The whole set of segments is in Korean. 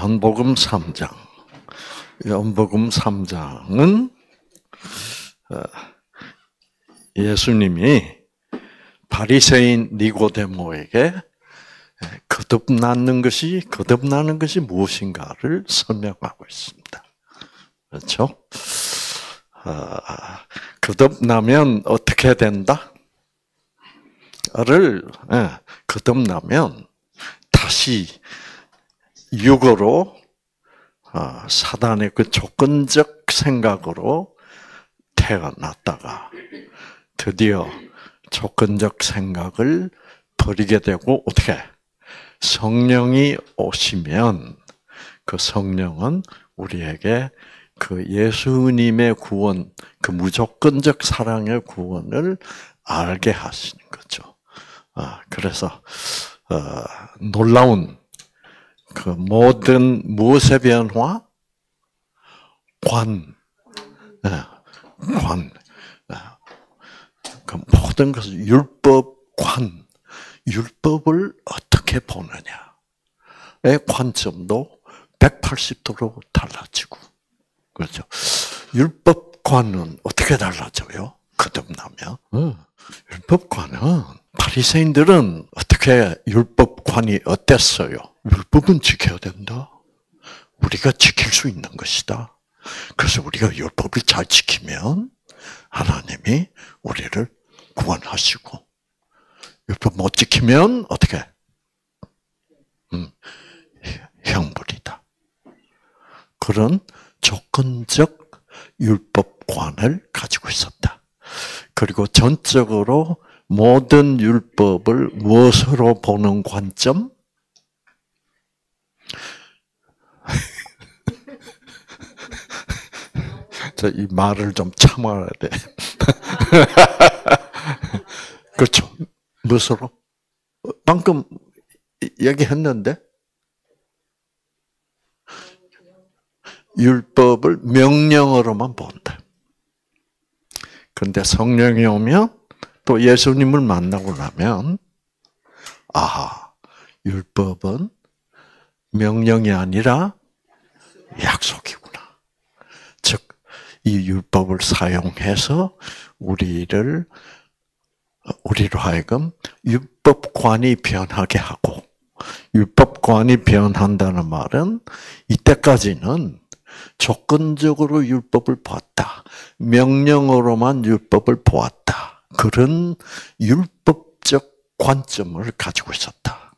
요한복음 3장. 요한복음 3장은 어, 예수님이 바리새인 니고데모에게 거듭나는 것이 거듭나는 것이 무엇인가를 설명하고 있습니다. 그렇죠? 아, 거듭나면 어떻게 된다? 를 예, 거듭나면 다시 육으로 아, 사단의 그 조건적 생각으로 태어났다가 드디어 조건적 생각을 버리게 되고 어떻게 성령이 오시면 그 성령은 우리에게 그 예수님의 구원, 그 무조건적 사랑의 구원을 알게 하시는 거죠. 아, 그래서 어, 놀라운 그 모든 무엇의 변화? 관, 네, 관. 네. 그 모든 것을 율법 관, 율법을 어떻게 보느냐의 관점도 180도로 달라지고, 그렇죠. 율법관은 어떻게 달라져요? 거듭나면. 어, 율법관은 바리새인들은 어떻게 율법 관이 어땠어요? 율법은 지켜야 된다. 우리가 지킬 수 있는 것이다. 그래서 우리가 율법을 잘 지키면 하나님이 우리를 구원하시고 율법 못 지키면 어떻게? 음, 형벌이다. 그런 조건적 율법관을 가지고 있었다. 그리고 전적으로 모든 율법을 무엇으로 보는 관점? 이 말을 좀 참아야 돼. 그렇죠. 무엇으로? 방금 얘기했는데 율법을 명령으로만 본다. 그런데 성령이 오면 또 예수님을 만나고 나면 아하 율법은 명령이 아니라 약속이구나. 즉, 이 율법을 사용해서 우리를, 우리로 하여금 율법관이 변하게 하고, 율법관이 변한다는 말은 이때까지는 조건적으로 율법을 보았다. 명령으로만 율법을 보았다. 그런 율법적 관점을 가지고 있었다.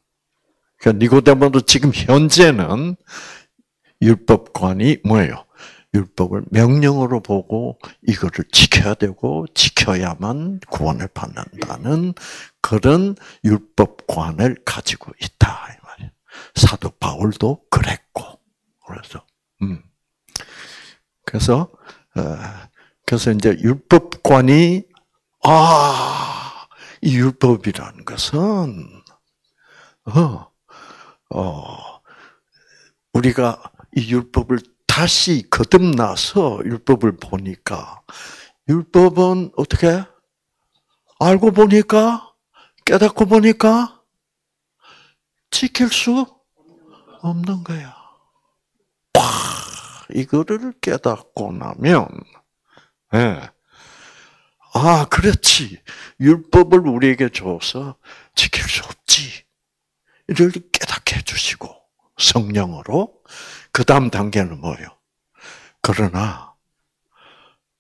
그러니까 니고데모도 지금 현재는 율법관이 뭐예요? 율법을 명령으로 보고 이거를 지켜야 되고 지켜야만 구원을 받는다는 그런 율법관을 가지고 있다. 사도 바울도 그랬고 그래서 음 그래서 어, 그래서 이제 율법관이 아 이 율법이라는 것은 어, 어 우리가 이 율법을 다시 거듭나서 율법을 보니까 율법은 어떻게 알고 보니까 깨닫고 보니까 지킬 수 없는 거야. 와, 이거를 깨닫고 나면, 예. 아, 그렇지. 율법을 우리에게 줘서 지킬 수 없지. 이를 깨닫게 해주시고, 성령으로 그 다음 단계는 뭐예요? 그러나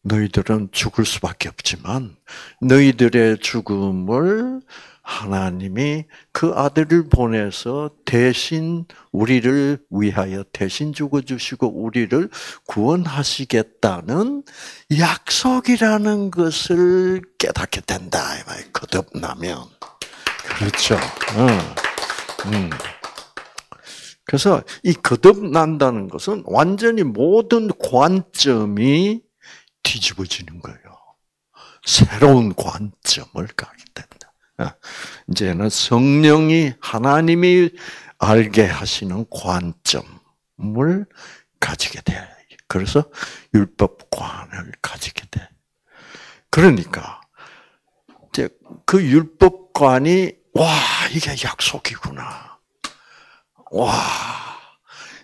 너희들은 죽을 수밖에 없지만 너희들의 죽음을 하나님이 그 아들을 보내서 대신 우리를 위하여 대신 죽어주시고 우리를 구원하시겠다는 약속이라는 것을 깨닫게 된다. 거듭나면. 그렇죠. 응. 응. 그래서 이 거듭난다는 것은 완전히 모든 관점이 뒤집어지는 거예요. 새로운 관점을 갖게 된다. 아, 이제는 성령이 하나님이 알게 하시는 관점을 가지게 돼. 그래서 율법관을 가지게 돼. 그러니까 그 율법관이 와 이게 약속이구나. 와,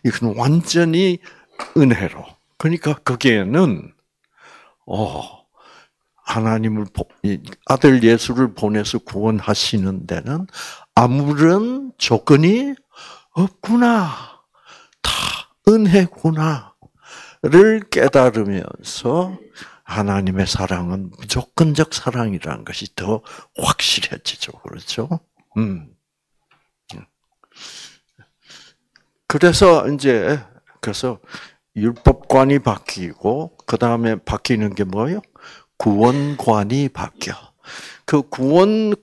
이건 완전히 은혜로. 그러니까 거기에는 어 하나님을 아들 예수를 보내서 구원하시는 데는 아무런 조건이 없구나. 다 은혜구나를 깨달으면서 하나님의 사랑은 무조건적 사랑이라는 것이 더 확실해지죠. 그렇죠? 음. 그래서 이제 그래서 율법관이 바뀌고 그 다음에 바뀌는 게 뭐예요? 구원관이 바뀌어. 그 구원관을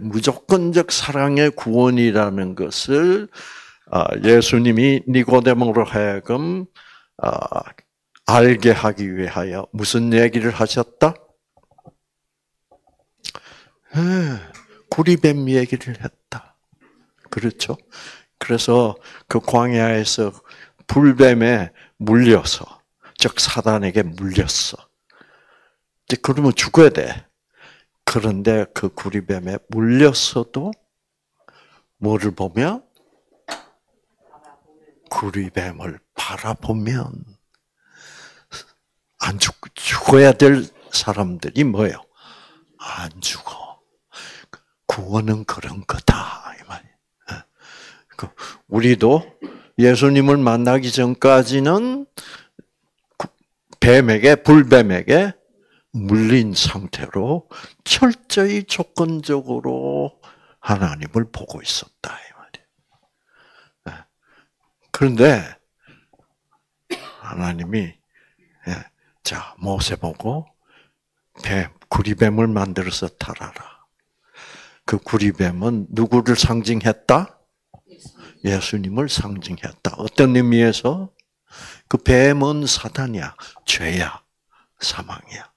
무조건적 사랑의 구원이라는 것을 아, 예수님이 니고데모로 하여금 아, 알게 하기 위하여 무슨 얘기를 하셨다? 구리뱀 얘기를 했다. 그렇죠? 그래서 그 광야에서 불뱀에 물려서, 즉 사단에게 물렸어. 그러면 죽어야 돼. 그런데 그 구리뱀에 물렸어도 뭐를 보면 구리뱀을 바라보면 안 죽, 죽어야 될 사람들이 뭐예요? 안 죽어. 구원은 그런 거다. 이 말이에요. 예. 그 우리도 예수님을 만나기 전까지는 뱀에게, 불뱀에게 물린 상태로 철저히 조건적으로 하나님을 보고 있었다. 이 말이에요. 예. 그런데 하나님이 예, 자, 모세 보고 뱀, 구리뱀을 만들어서 탈아라. 그 구리뱀은 누구를 상징했다? 예수님을 상징했다. 어떤 의미에서? 그 뱀은 사단이야, 죄야, 사망이야.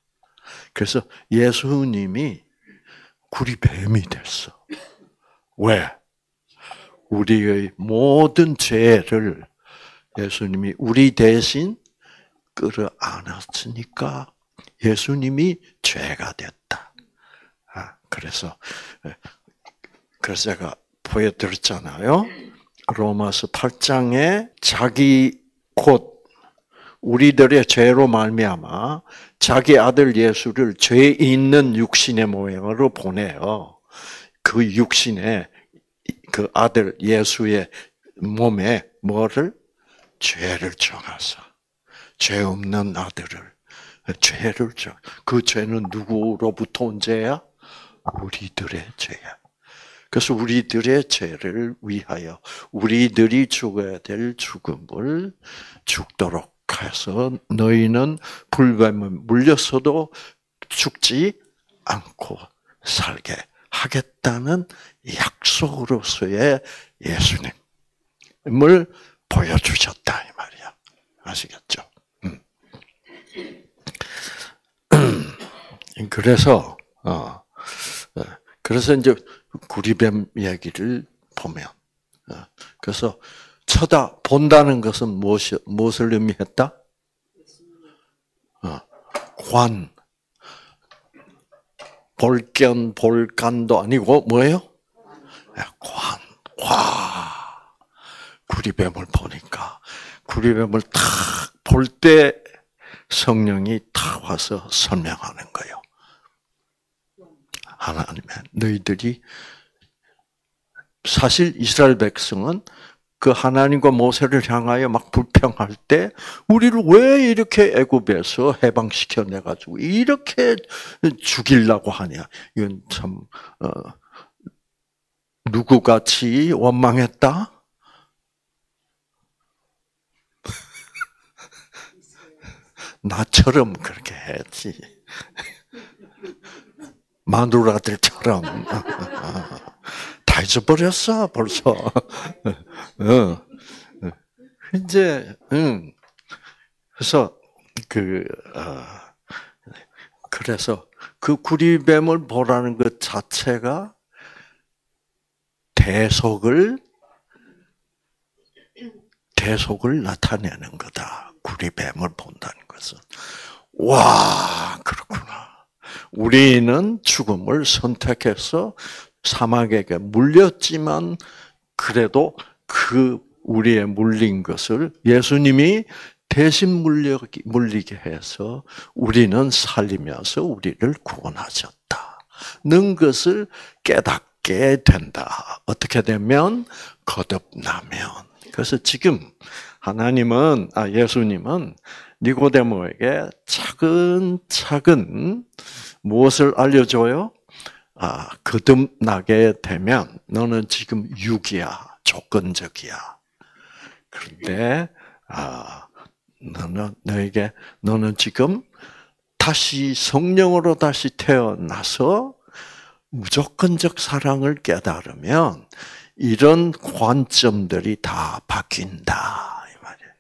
그래서 예수님이 구리 뱀이 됐어. 왜? 우리의 모든 죄를 예수님이 우리 대신 끌어안았으니까 예수님이 죄가 됐다. 아, 그래서 그래서 제가 보여드렸잖아요. 로마서 8장에 자기 곧 우리들의 죄로 말미암아 자기 아들 예수를 죄 있는 육신의 모양으로 보내요. 그 육신에 그 아들 예수의 몸에 뭐를 죄를 정하사 죄 없는 아들을 죄를 그 죄는 누구로부터 온 죄야? 우리들의 죄야. 그래서 우리들의 죄를 위하여 우리들이 죽어야 될 죽음을 죽도록 해서 너희는 불뱀에 물렸어도 죽지 않고 살게 하겠다는 약속으로서의 예수님을 보여주셨다 이 말이야. 아시겠죠? 그래서 어, 어, 그래서 이제 구리뱀 얘기를 보면 어, 그래서 쳐다 본다는 것은 무엇이 무엇을 의미했다? 관 볼견 볼간도 아니고 뭐예요? 관. 와. 구리뱀을 보니까 구리뱀을 탁 볼 때 성령이 탁 와서 설명하는 거예요. 하나님의 너희들이 사실 이스라엘 백성은 그 하나님과 모세를 향하여 막 불평할 때 우리를 왜 이렇게 애굽에서 해방시켜 내 가지고 이렇게 죽이려고 하냐? 이건 참 어, 누구같이 원망했다? 나처럼 그렇게 했지. 마누라들처럼 다 잊어버렸어 벌써. 어. 이제 응. 그래서 그 어, 그래서 그 구리뱀을 보라는 것 자체가 대속을 대속을 나타내는 거다. 구리뱀을 본다는 것은 와 그렇구나. 우리는 죽음을 선택해서 사막에게 물렸지만 그래도 그 우리의 물린 것을 예수님이 대신 물리게, 물리게 해서 우리는 살리면서 우리를 구원하셨다. 는 것을 깨닫게 된다. 어떻게 되면 거듭나면. 그래서 지금 하나님은 아 예수님은 니고데모에게 차근차근 무엇을 알려줘요? 아, 거듭나게 되면 너는 지금 육이야, 조건적이야. 그런데 아, 너는 너에게 너는 지금 다시 성령으로 다시 태어나서 무조건적 사랑을 깨달으면 이런 관점들이 다 바뀐다 이 말이에요.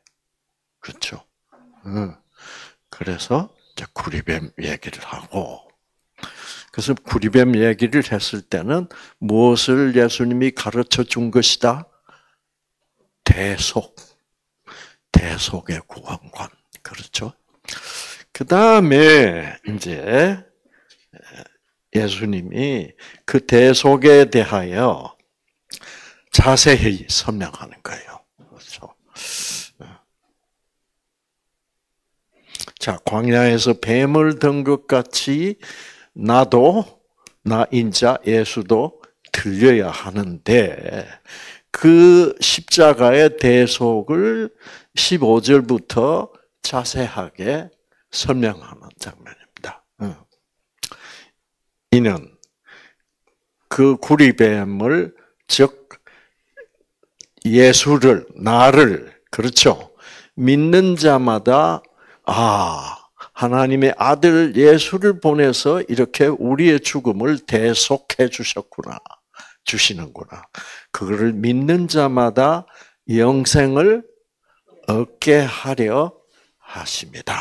그렇죠? 응. 그래서 이제 구리뱀 얘기를 하고 그래서 구리뱀 얘기를 했을 때는 무엇을 예수님이 가르쳐 준 것이다? 대속. 대속의 구원관. 그렇죠? 그 다음에 이제 예수님이 그 대속에 대하여 자세히 설명하는 거예요. 그렇죠? 자, 광야에서 뱀을 든 것 같이 나도 나 인자 예수도 들려야 하는데 그 십자가의 대속을 15절부터 자세하게 설명하는 장면입니다. 이는 그 구리뱀을 즉 예수를 나를 그렇죠 믿는 자마다 아 하나님의 아들 예수를 보내서 이렇게 우리의 죽음을 대속해 주셨구나. 주시는구나. 그거를 믿는 자마다 영생을 얻게 하려 하십니다.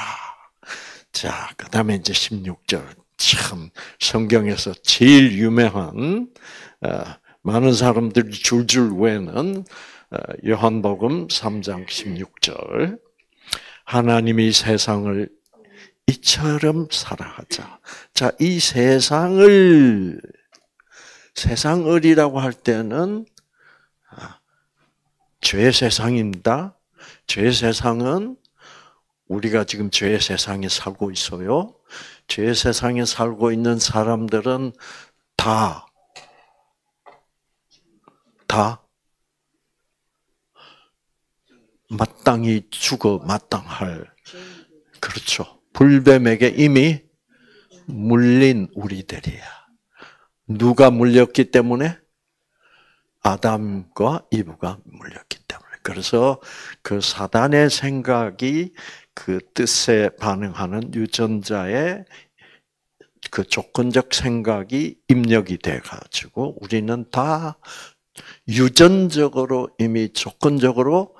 자, 그 다음에 이제 16절. 참, 성경에서 제일 유명한, 어, 많은 사람들이 줄줄 외는 어, 요한복음 3장 16절. 하나님이 세상을 이처럼 살아가자. 자, 이 세상을 세상을이라고 할 때는 아, 죄 세상입니다. 죄 세상은 우리가 지금 죄 세상에 살고 있어요. 죄 세상에 살고 있는 사람들은 다, 다 마땅히 죽어 마땅할, 그렇죠. 불뱀에게 이미 물린 우리들이야. 누가 물렸기 때문에? 아담과 이브가 물렸기 때문에. 그래서 그 사단의 생각이 그 뜻에 반응하는 유전자의 그 조건적 생각이 입력이 돼 가지고 우리는 다 유전적으로 이미 조건적으로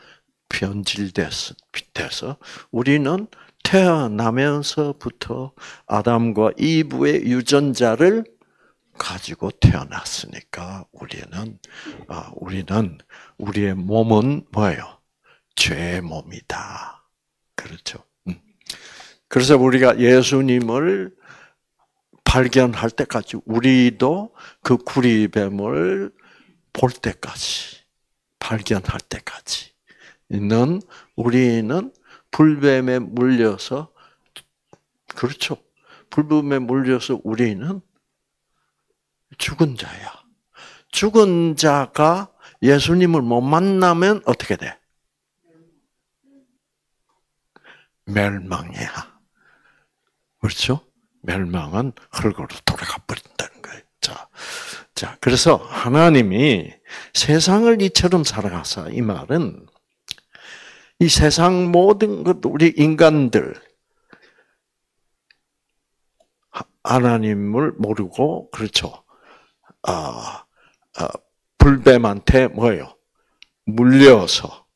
변질돼서 우리는 태어나면서부터 아담과 이브의 유전자를 가지고 태어났으니까 우리는 아, 우리는 우리의 몸은 뭐예요? 죄의 몸이다. 그렇죠. 음. 그래서 우리가 예수님을 발견할 때까지 우리도 그 구리뱀을 볼 때까지 발견할 때까지는 우리는 불뱀에 물려서 그렇죠. 불뱀에 물려서 우리는 죽은 자야. 죽은 자가 예수님을 못 만나면 어떻게 돼? 멸망이야. 그렇죠? 멸망은 흙으로 돌아가 버린다는 거예요. 자, 자, 그래서 하나님이 세상을 이처럼 살아가사 이 말은 이 세상 모든 것 우리 인간들 하나님을 모르고 그렇죠. 아, 아 불뱀한테 뭐예요? 물려서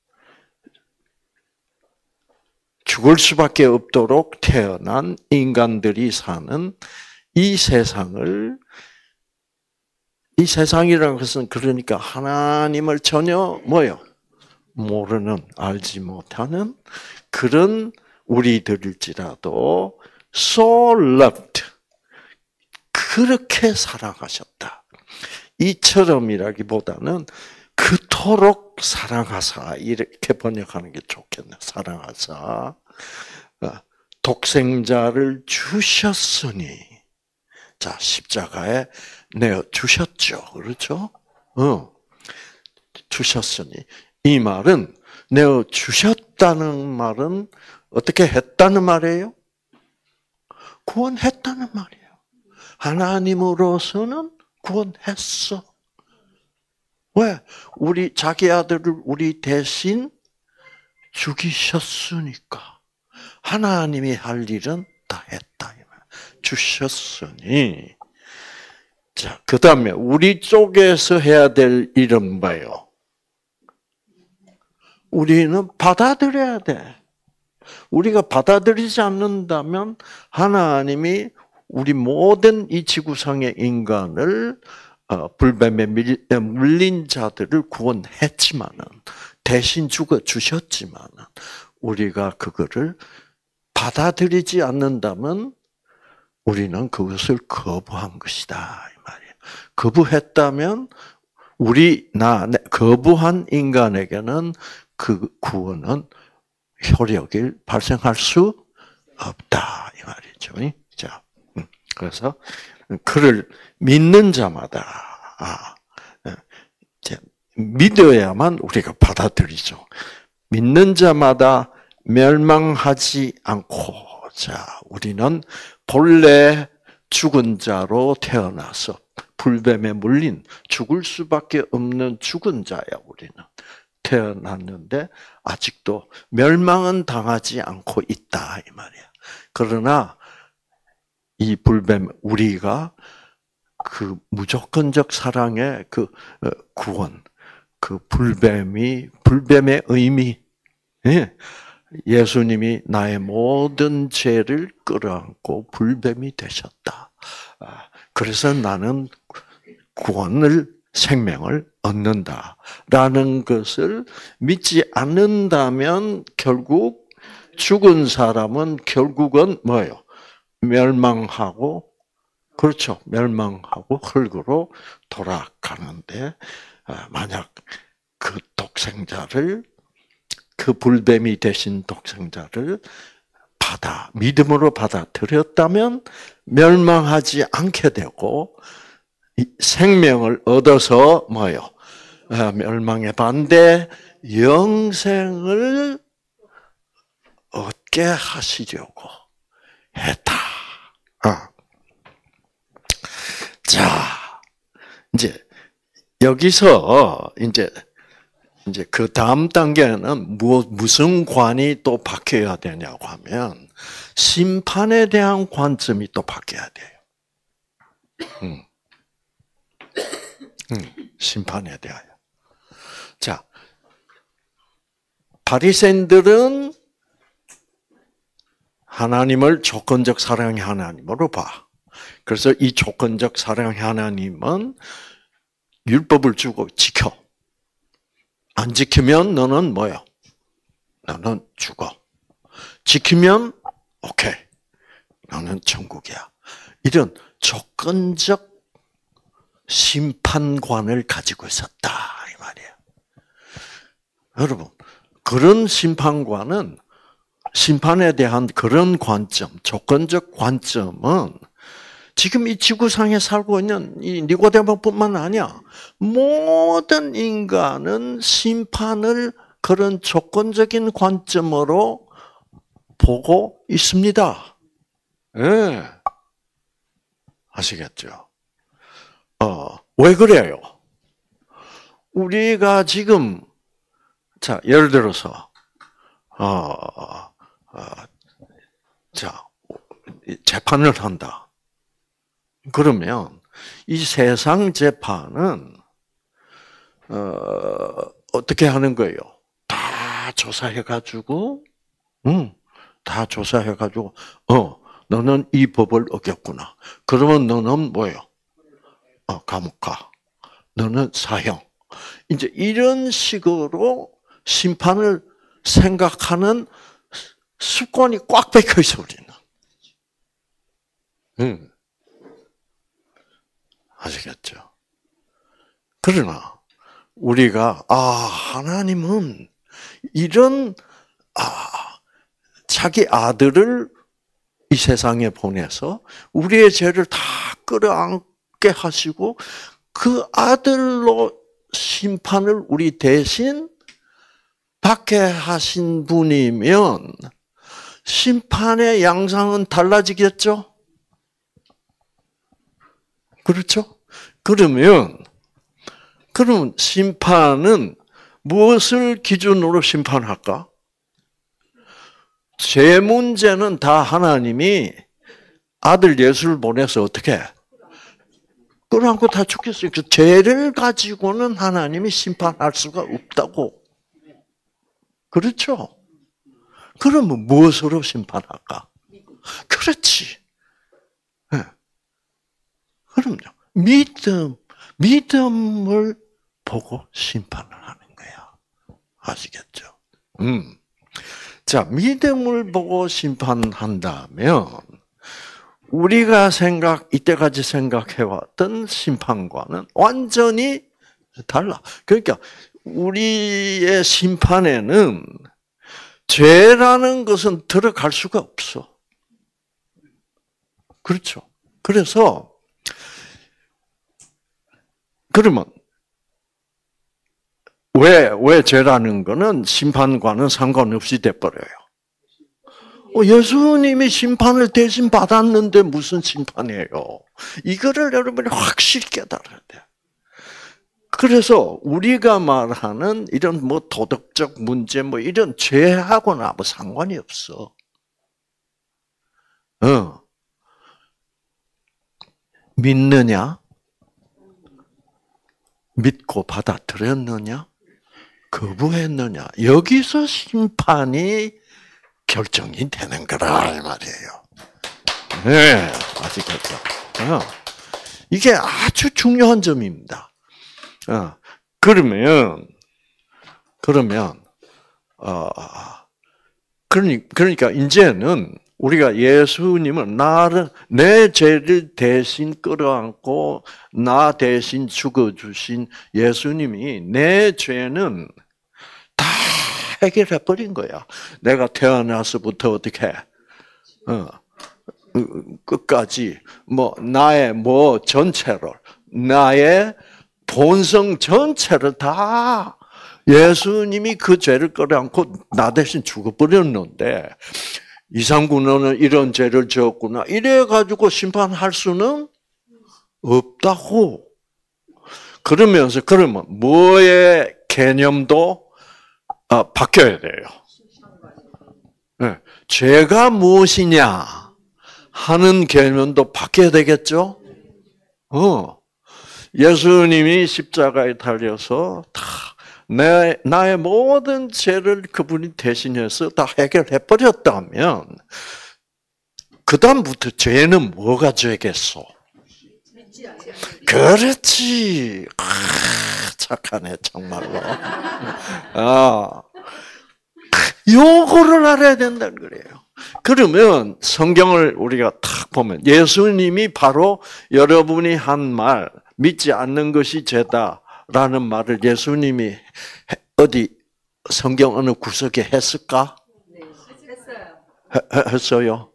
죽을 수밖에 없도록 태어난 인간들이 사는 이 세상을 이 세상이라는 것은 그러니까 하나님을 전혀 뭐요? 모르는 알지 못하는 그런 우리들일지라도 so loved 그렇게 살아가셨다. 이처럼이라기보다는 그토록 사랑하사 이렇게 번역하는 게 좋겠네. 사랑하사 어, 독생자를 주셨으니 자 십자가에 내어 주셨죠. 그렇죠? 어. 주셨으니 이 말은 내어 주셨다는 말은 어떻게 했다는 말이에요? 구원했다는 말이에요. 하나님으로서는 구원했어. 왜? 우리 자기 아들을 우리 대신 죽이셨으니까. 하나님이 할 일은 다 했다. 주셨으니. 자, 그 다음에 우리 쪽에서 해야 될 일은 뭐예요? 우리는 받아들여야 돼. 우리가 받아들이지 않는다면 하나님이 우리 모든 이 지구상의 인간을 어, 불뱀에 물린 자들을 구원했지만은 대신 죽어 주셨지만은 우리가 그거를 받아들이지 않는다면 우리는 그것을 거부한 것이다 이 말이에요. 거부했다면 우리 나 거부한 인간에게는 그 구원은 효력이 발생할 수 없다 이 말이죠. 자, 음, 그래서 그를 믿는 자마다 아, 믿어야만 우리가 받아들이죠. 믿는 자마다 멸망하지 않고 자 우리는 본래 죽은 자로 태어나서 불뱀에 물린 죽을 수밖에 없는 죽은 자야 우리는 태어났는데 아직도 멸망은 당하지 않고 있다 이 말이야. 그러나 이 불뱀 우리가 그 무조건적 사랑의 그 어, 구원, 그 불뱀이 불뱀의 의미, 예. 예수님이 나의 모든 죄를 끌어안고 불뱀이 되셨다. 아, 그래서 나는 구원을 생명을 얻는다라는 것을 믿지 않는다면 결국 죽은 사람은 결국은 뭐예요? 멸망하고 그렇죠. 멸망하고 흙으로 돌아가는데 아, 만약 그 독생자를 그 불뱀이 되신 독생자를 받아 믿음으로 받아들였다면 멸망하지 않게 되고 생명을 얻어서 뭐요? 아, 멸망의 반대 영생을 얻게 하시려고 했다. 아. 자, 이제 여기서 이제 이제 그 다음 단계는 무, 무슨 관이 또 바뀌어야 되냐고 하면 심판에 대한 관점이 또 바뀌어야 돼요. 음. 음, 심판에 대하여. 자, 바리새인들은 하나님을 조건적 사랑의 하나님으로 봐. 그래서 이 조건적 사랑의 하나님은 율법을 주고 지켜. 안 지키면 너는 뭐야? 너는 죽어. 지키면 오케이. 너는 천국이야. 이런 조건적 심판관을 가지고 있었다 이 말이에요. 여러분 그런 심판관은 심판에 대한 그런 관점, 조건적 관점은 지금 이 지구상에 살고 있는 이 니고데모뿐만 아니야. 모든 인간은 심판을 그런 조건적인 관점으로 보고 있습니다. 예. 네. 아시겠죠? 어, 왜 그래요? 우리가 지금, 자, 예를 들어서, 어, 어, 자, 재판을 한다. 그러면 이 세상 재판은, 어, 어떻게 하는 거예요? 다 조사해가지고, 응, 다 조사해가지고, 어, 너는 이 법을 어겼구나. 그러면 너는 뭐예요? 어, 감옥 가. 너는 사형. 이제 이런 식으로 심판을 생각하는 습관이 꽉 박혀 있어 우리는. 응. 아시겠죠? 그러나 우리가 아 하나님은 이런 아 자기 아들을 이 세상에 보내서 우리의 죄를 다 끌어안 게 하시고 그 아들로 심판을 우리 대신 받게 하신 분이면 심판의 양상은 달라지겠죠? 그렇죠? 그러면 그러면 심판은 무엇을 기준으로 심판할까? 제 문제는 다 하나님이 아들 예수를 보내서 어떻게 끌어안고 다 죽겠으니까 죄를 가지고는 하나님이 심판할 수가 없다고. 그렇죠? 그러면 무엇으로 심판할까? 그렇지. 네. 그럼요. 믿음, 믿음을 보고 심판을 하는 거야. 아시겠죠? 음. 자, 믿음을 보고 심판한다면 우리가 생각 이때까지 생각해왔던 심판과는 완전히 달라. 그러니까 우리의 심판에는 죄라는 것은 들어갈 수가 없어. 그렇죠. 그래서 그러면 왜, 왜 죄라는 거는 심판과는 상관없이 돼 버려요. 어, 예수님이 심판을 대신 받았는데 무슨 심판이에요? 이거를 여러분이 확실히 깨달아야 돼. 그래서 우리가 말하는 이런 뭐 도덕적 문제 뭐 이런 죄하고는 아무 상관이 없어. 어. 믿느냐? 믿고 받아들였느냐? 거부했느냐. 여기서 심판이 결정이 되는 거라 이 말이에요. 네, 아시겠죠? 어. 이게 아주 중요한 점입니다. 어. 그러면 그러면 어 그러니 그러니까 이제는 우리가 예수님은 나를 내 죄를 대신 끌어안고 나 대신 죽어 주신 예수님이 내 죄는 다 해결해 버린 거야. 내가 태어나서부터 어떻게 어, 끝까지 뭐 나의 뭐 전체를 나의 본성 전체를 다 예수님이 그 죄를 끌어안고 나 대신 죽어버렸는데 너는 이런 죄를 지었구나. 이래 가지고 심판할 수는 없다고. 그러면서 그러면 뭐의 개념도 어, 바뀌어야 돼요. 네. 죄가 무엇이냐 하는 개념도 바뀌어야 되겠죠. 어. 예수님이 십자가에 달려서 다 내, 나의 모든 죄를 그분이 대신해서 다 해결해 버렸다면, 그 다음부터 죄는 뭐가 죄겠소? 그렇지. 아, 착하네, 정말로. 아. 요거를 알아야 된다는 거예요. 그러면 성경을 우리가 탁 보면 예수님이 바로 여러분이 한 말, 믿지 않는 것이 죄다. 라는 말을 예수님이 어디 성경 어느 구석에 했을까? 네, 했어요. 했어요?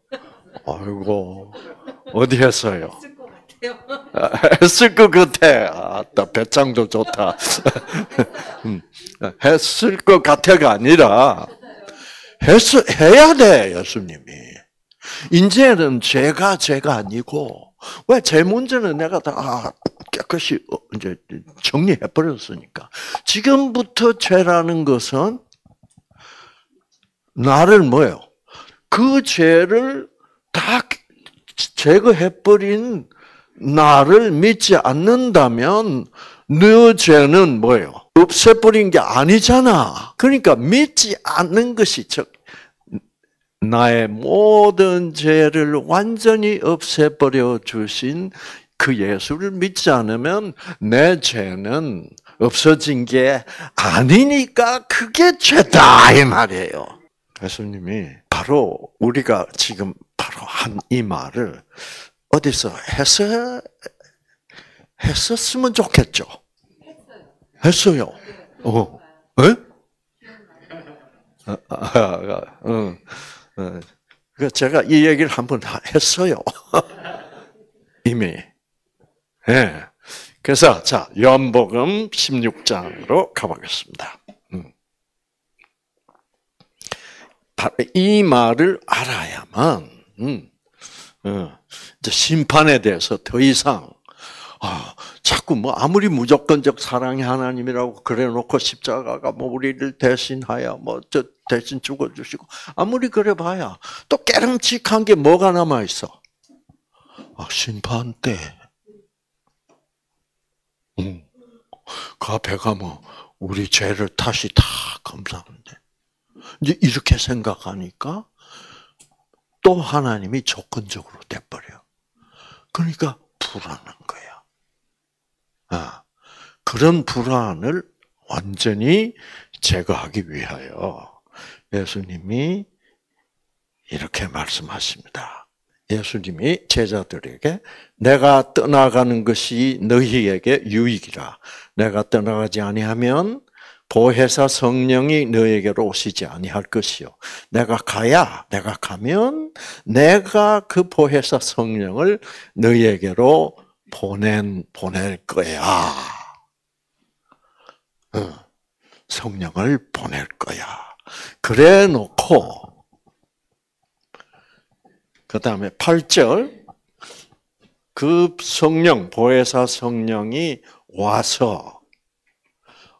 아이고, 어디 했어요? 했을 것 같아. 아따, 배짱도 좋다. 음, 했을 것 같아가 아니라, 했, 해야 돼, 예수님이. 이제는 죄가 죄가 아니고, 왜 제 문제는 내가 다 깨끗이 어, 이제 정리해 버렸으니까. 지금부터 죄라는 것은 나를 뭐요? 그 죄를 다 제거해 버린 나를 믿지 않는다면 너 죄는 뭐예요? 없애버린 게 아니잖아. 그러니까 믿지 않는 것이 즉 나의 모든 죄를 완전히 없애버려 주신 그 예수를 믿지 않으면 내 죄는 없어진 게 아니니까 그게 죄다 이 말이에요. 예수님이 바로 우리가 지금 바로 한 이 말을 어디서 해서 했었으면 좋겠죠. 했어요. 어, 에? 아, 아, 아, 어, 어. 그 제가 이 얘기를 한번 했어요. 이미. 예. 네. 그래서 자 요한복음 16장으로 가보겠습니다. 음. 이 말을 알아야만 음, 어, 심판에 대해서 더 이상 아, 자꾸 뭐 아무리 무조건적 사랑의 하나님이라고 그래놓고 십자가가 뭐 우리를 대신하여 뭐 저 대신 죽어주시고 아무리 그래봐야 또 깨름칙한 게 뭐가 남아 있어? 아, 심판 때. 응. 그 앞에 가면 우리 죄를 다시 다 검사하는데 이제 이렇게 생각하니까 또 하나님이 조건적으로 돼버려. 그러니까 불안한 거야. 아, 그런 불안을 완전히 제거하기 위하여 예수님이 이렇게 말씀하십니다. 예수님이 제자들에게 내가 떠나가는 것이 너희에게 유익이라. 내가 떠나가지 아니하면 보혜사 성령이 너에게로 오시지 아니할 것이요. 내가 가야 내가 가면 내가 그 보혜사 성령을 너희에게로 보낸 보낼 거야. 성령을 보낼 거야. 그래 놓고 그다음에 8절 그 성령 보혜사 성령이 와서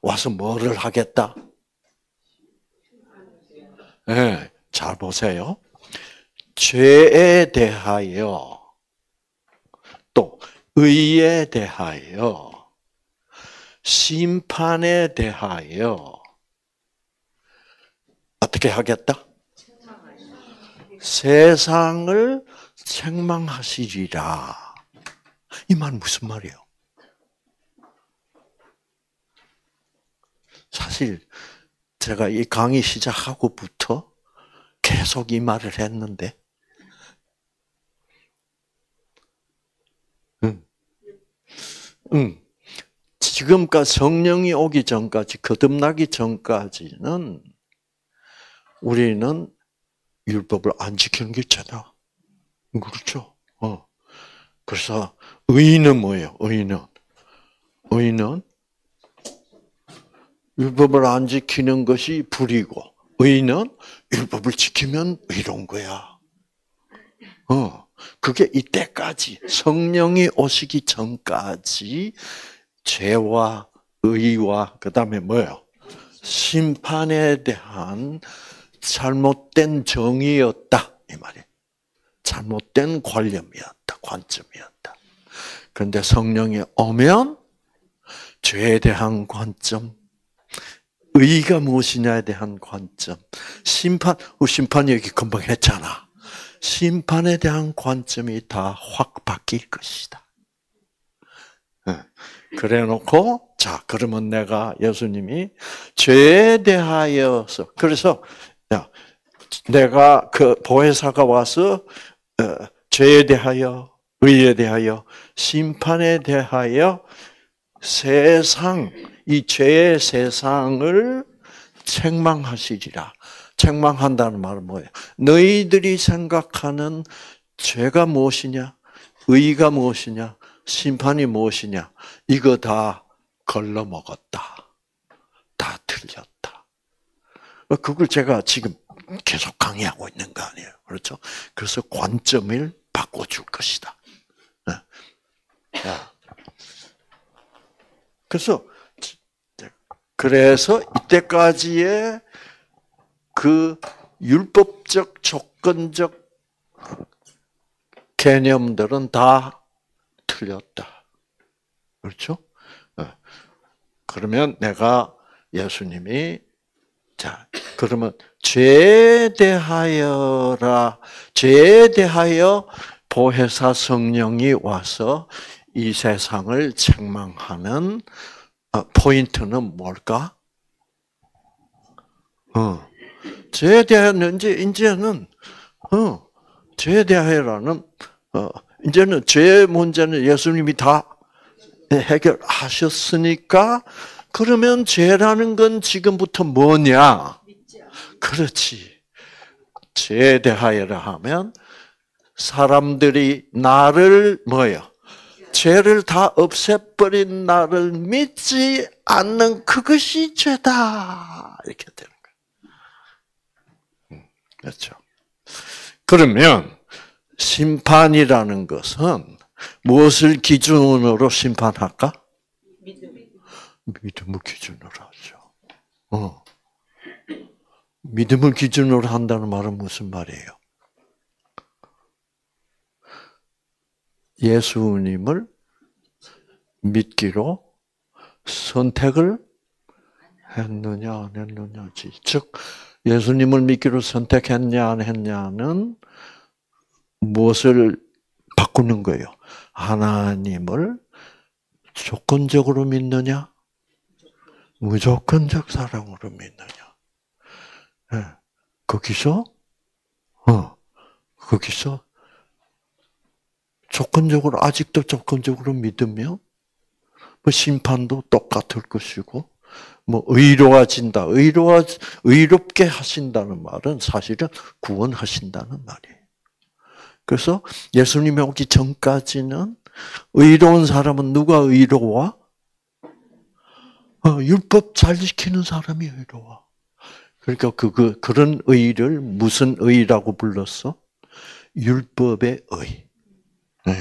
와서 뭐를 하겠다? 네, 잘 보세요. 죄에 대하여 또 의에 대하여 심판에 대하여 어떻게 하겠다? 세상을 책망하시리라. 이 말 무슨 말이에요? 사실 제가 이 강의 시작하고부터 계속 이 말을 했는데, 응, 응. 지금까지 성령이 오기 전까지, 거듭나기 전까지는 우리는 율법을 안 지키는 게 죄다. 그렇죠. 어. 그래서 의인은 뭐예요? 의인은 의인은 율법을 안 지키는 것이 불이고 의인은 율법을 지키면 의로운 거야. 어. 그게 이때까지 성령이 오시기 전까지 죄와 의와 그다음에 뭐예요? 심판에 대한 잘못된 정의였다 이 말이에요. 잘못된 관념이었다, 관점이었다. 그런데 성령이 오면 죄에 대한 관점, 의가 무엇이냐에 대한 관점, 심판, 심판 얘기 금방 했잖아. 심판에 대한 관점이 다 확 바뀔 것이다. 그래 놓고, 자, 그러면 내가 예수님이 죄에 대하여서, 그래서, 야, 내가 그 보혜사가 와서, 어, 죄에 대하여, 의에 대하여, 심판에 대하여 세상, 이 죄의 세상을 책망하시리라. 책망한다는 말은 뭐예요? 너희들이 생각하는 죄가 무엇이냐? 의가 무엇이냐? 심판이 무엇이냐? 이거 다 걸러 먹었다. 다 틀렸다. 그걸 제가 지금 계속 강의하고 있는 거 아니에요. 그렇죠? 그래서 관점을 바꿔줄 것이다. 네. 그래서 그래서 이때까지의 그 율법적 조건적 개념들은 다 틀렸다. 그렇죠? 어. 그러면 내가 예수님이 자 그러면 죄에 대하여라 죄에 대하여 보혜사 성령이 와서 이 세상을 책망하는 어, 포인트는 뭘까? 어, 죄에 대한 이제 이제는 어, 죄에 대하여라는 어, 이제는 죄 문제는 예수님이 다 해결하셨으니까 그러면 죄라는 건 지금부터 뭐냐? 그렇지. 죄에 대하여라 하면 사람들이 나를 뭐요? 죄를 다 없애버린 나를 믿지 않는 그것이 죄다. 이렇게 되는 거예요. 음, 그렇죠. 그러면 심판이라는 것은 무엇을 기준으로 심판할까? 믿음. 믿음을 기준으로 하죠. 어. 믿음을 기준으로 한다는 말은 무슨 말이에요? 예수님을 믿기로 선택을 했느냐 안 했느냐지. 즉 예수님을 믿기로 선택했냐 안 했냐는 무엇을 바꾸는 거예요? 하나님을 조건적으로 믿느냐? 무조건적 사랑으로 믿느냐? 네. 거기서, 어, 거기서 조건적으로, 아직도 조건적으로 믿으면, 뭐 심판도 똑같을 것이고, 뭐 의로워진다. 의로워, 의롭게 하신다는 말은 사실은 구원하신다는 말이에요. 그래서 예수님이 오기 전까지는 의로운 사람은 누가 의로워? 어, 율법 잘 지키는 사람이 의로워. 그러니까 그, 그, 그런 의를 무슨 의라고 불렀어? 율법의 의. 네.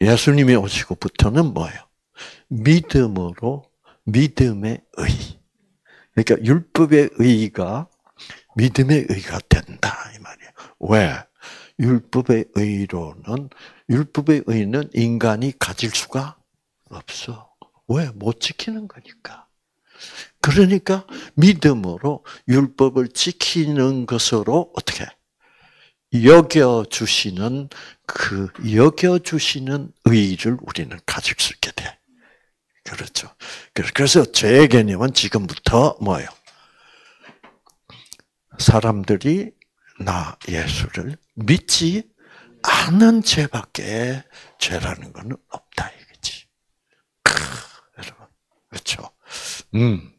예수님이 오시고부터는 뭐예요? 믿음으로, 믿음의 의. 그러니까 율법의 의가 믿음의 의가 된다. 이 말이에요. 왜? 율법의 의로는 율법의 의는 인간이 가질 수가 없어. 왜? 못 지키는 거니까. 그러니까 믿음으로 율법을 지키는 것으로 어떻게 여겨 주시는 그 여겨 주시는 의를 우리는 가질 수 있게 돼. 그렇죠. 그래서 죄의 개념은 지금부터 뭐예요? 사람들이 나 예수를 믿지 않는 죄밖에 죄라는 것은 없다 이거지. 크, 여러분 그렇죠. 음.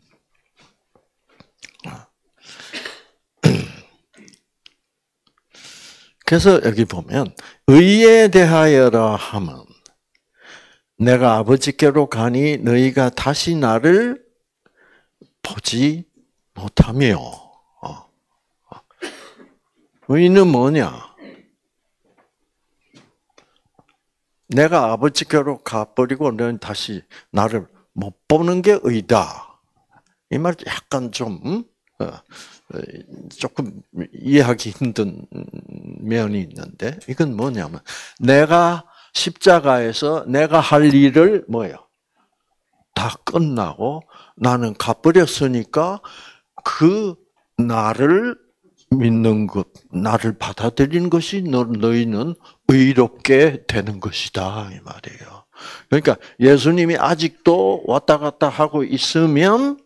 그래서 여기 보면 의에 대하여라 하면 내가 아버지께로 가니 너희가 다시 나를 보지 못하며 의는 뭐냐? 내가 아버지께로 가버리고 너는 다시 나를 못 보는 게 의다. 이 말 약간 좀 어, 어, 조금 이해하기 힘든 면이 있는데 이건 뭐냐면 내가 십자가에서 내가 할 일을 뭐예요? 다 끝나고 나는 가버렸으니까 그 나를 믿는 것, 나를 받아들이는 것이 너, 너희는 의롭게 되는 것이다. 이 말이에요. 그러니까 예수님이 아직도 왔다 갔다 하고 있으면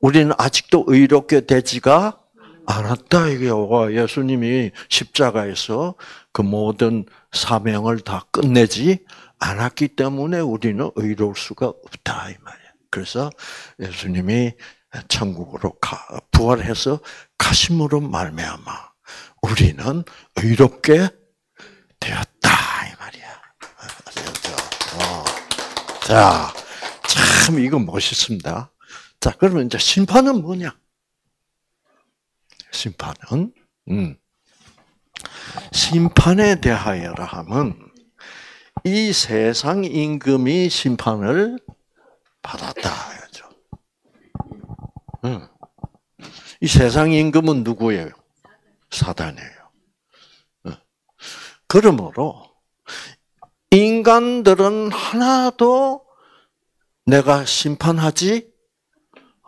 우리는 아직도 의롭게 되지가 않았다. 이게 예수님이 십자가에서 그 모든 사명을 다 끝내지 않았기 때문에 우리는 의로울 수가 없다. 이 말이에요. 그래서 예수님이 천국으로 가, 부활해서 가심으로 말미암아 우리는 의롭게 되었다 이 말이야. 어. 자, 참 이거 멋있습니다. 자, 그러면 이제 심판은 뭐냐? 심판은 음. 심판에 대하여라 하면 이 세상 임금이 심판을 받았다. 이 세상 임금은 누구예요? 사단이에요. 그러므로 인간들은 하나도 내가 심판하지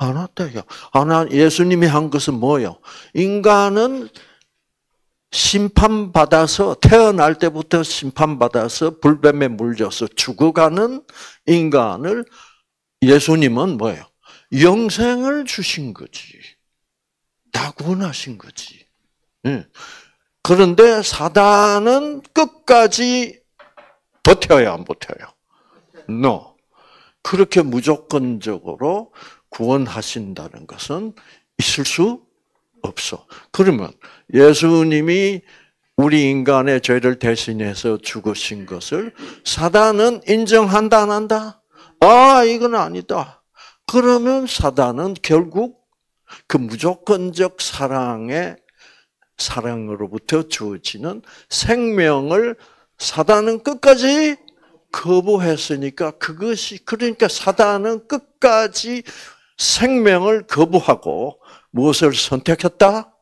않았다. 하나 예수님이 한 것은 뭐요? 인간은 심판받아서 태어날 때부터 심판받아서 불뱀에 물려서 죽어가는 인간을 예수님은 뭐예요? 영생을 주신 거지. 다 구원하신 거지. 예. 그런데 사단은 끝까지 버텨야 안 버텨요? No. 그렇게 무조건적으로 구원하신다는 것은 있을 수 없어. 그러면 예수님이 우리 인간의 죄를 대신해서 죽으신 것을 사단은 인정한다 안 한다? 아, 이건 아니다. 그러면 사단은 결국 그 무조건적 사랑의 사랑으로부터 주어지는 생명을 사단은 끝까지 거부했으니까 그것이 그러니까 사단은 끝까지 생명을 거부하고 무엇을 선택했다?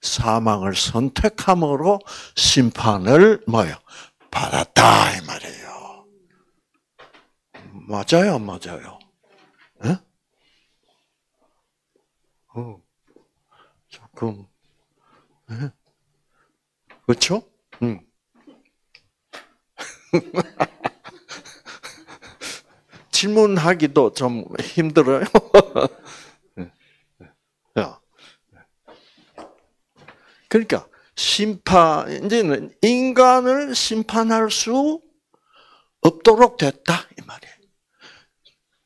사망을 선택함으로 심판을 뭐요? 받았다 이 말이에요. 맞아요, 안 맞아요? 네? 어, 조금 네? 그렇죠? 응. 질문하기도 좀 힘들어요. 그러니까 심판 이제는 인간을 심판할 수 없도록 됐다 이 말이에요.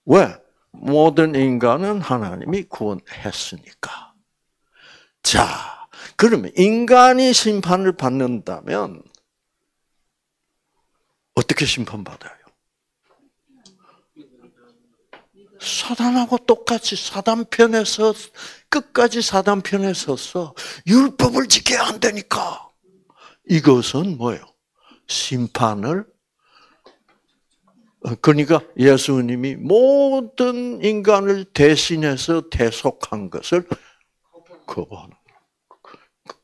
왜? 모든 인간은 하나님이 구원했으니까. 자, 그러면 인간이 심판을 받는다면 어떻게 심판받아요? 사단하고 똑같이 사단 편에 서 끝까지 사단 편에 서서 율법을 지켜야 한다니까. 이것은 뭐예요? 심판을 그러니까 예수님이 모든 인간을 대신해서 대속한 것을 거부하는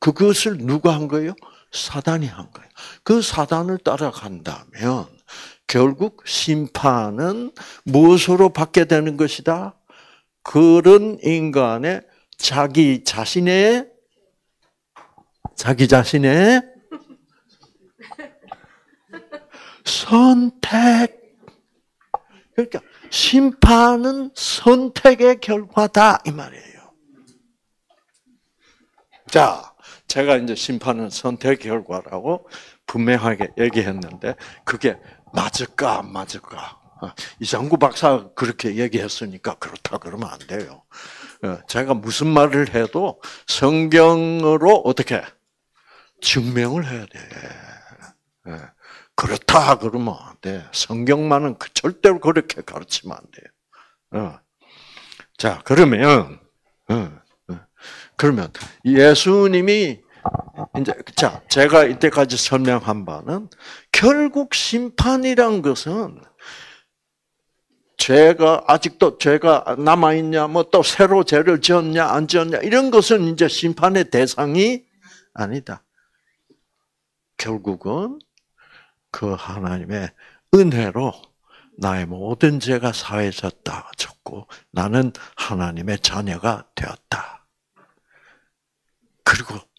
그것을 누가 한 거예요? 사단이 한 거예요. 그 사단을 따라간다면 결국 심판은 무엇으로 받게 되는 것이다? 그런 인간의 자기 자신의 자기 자신의 선택. 그러니까 심판은 선택의 결과다 이 말이에요. 자, 제가 이제 심판은 선택 결과라고 분명하게 얘기했는데 그게 맞을까 안 맞을까? 어, 이장구 박사 그렇게 얘기했으니까 그렇다 그러면 안 돼요. 어, 제가 무슨 말을 해도 성경으로 어떻게 증명을 해야 돼. 예, 그렇다 그러면 안 돼. 성경만은 그 절대로 그렇게 가르치면 안 돼요. 어. 자 그러면 그러면 예수님이 이제 자 제가 이때까지 설명한 바는 결국 심판이란 것은 죄가 아직도 죄가 남아 있냐, 뭐 또 새로 죄를 지었냐 안 지었냐 이런 것은 이제 심판의 대상이 아니다. 결국은 그 하나님의 은혜로 나의 모든 죄가 사해졌다 졌고 나는 하나님의 자녀가 되었다. 그리고 또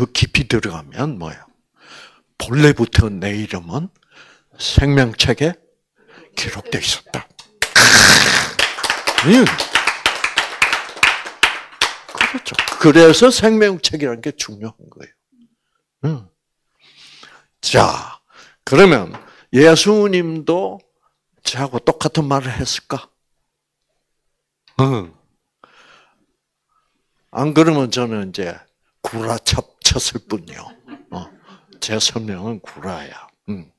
더 깊이 들어가면 뭐예요? 본래부터 내 이름은 생명책에 기록되어 있었다. 음. 그렇죠. 그래서 생명책이라는 게 중요한 거예요. 음. 자, 그러면 예수님도 저하고 똑같은 말을 했을까? 응. 안 그러면 저는 이제 구라첩 쳤을 뿐이요. 어. 제 설명은 구라야. 음.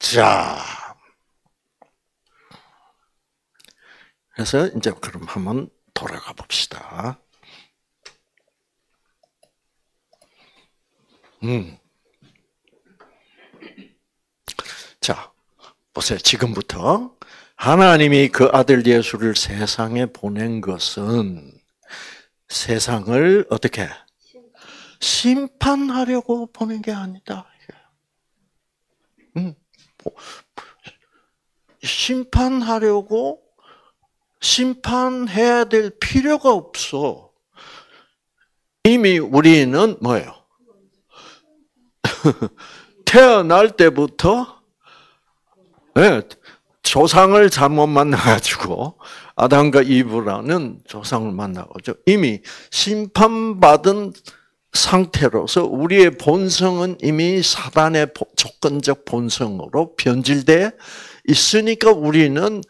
자, 그래서 이제 그럼 한번 돌아가 봅시다. 음. 자, 보세요. 지금부터 하나님이 그 아들 예수를 세상에 보낸 것은 세상을 어떻게 심판하려고 보낸 게 아니다. 음. 심판하려고 심판해야 될 필요가 없어. 이미 우리는 뭐예요? 태어날 때부터 네, 조상을 잘못 만나가지고 아담과 이브라는 조상을 만나가지고 이미 심판받은 상태로서 우리의 본성은 이미 사단의 조건적 본성으로 변질돼 있으니까 우리는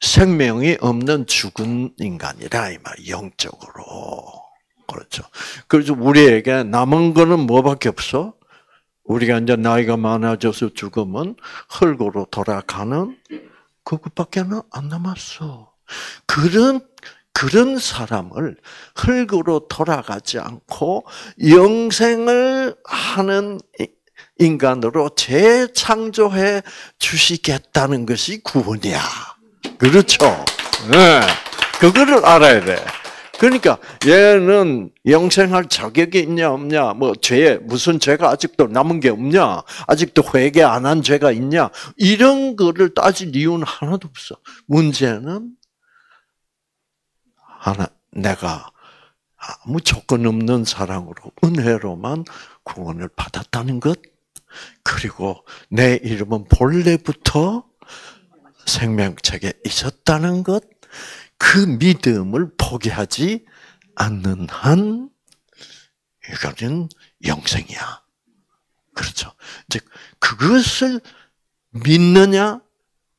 생명이 없는 죽은 인간이라 이 말, 영적으로. 그렇죠. 그래서 우리에게 남은 거는 뭐밖에 없어? 우리가 이제 나이가 많아져서 죽으면 흙으로 돌아가는 그것밖에 안 남았어. 그런 그런 사람을 흙으로 돌아가지 않고 영생을 하는 인간으로 재창조해 주시겠다는 것이 구원이야. 그렇죠? 네. 그거를 알아야 돼. 그러니까 얘는 영생할 자격이 있냐 없냐, 뭐 죄, 무슨 죄가 아직도 남은 게 없냐, 아직도 회개 안 한 죄가 있냐, 이런 거를 따질 이유는 하나도 없어. 문제는 하나, 내가 아무 조건 없는 사랑으로, 은혜로만 구원을 받았다는 것, 그리고 내 이름은 본래부터 생명책에 있었다는 것, 그 믿음을 포기하지 않는 한, 이거는 영생이야. 그렇죠. 즉, 그것을 믿느냐,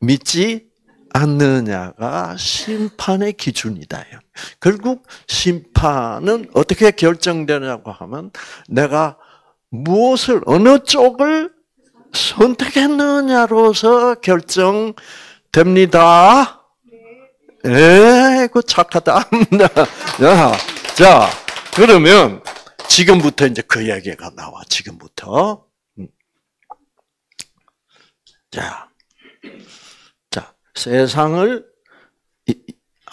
믿지 않느냐가 심판의 기준이다. 결국 심판은 어떻게 결정되냐고 하면 내가 무엇을 어느 쪽을 선택했느냐로서 결정됩니다. 에, 그 착하다. 자, 그러면 지금부터 이제 그 얘기가 나와. 지금부터. 음. 자, 자, 세상을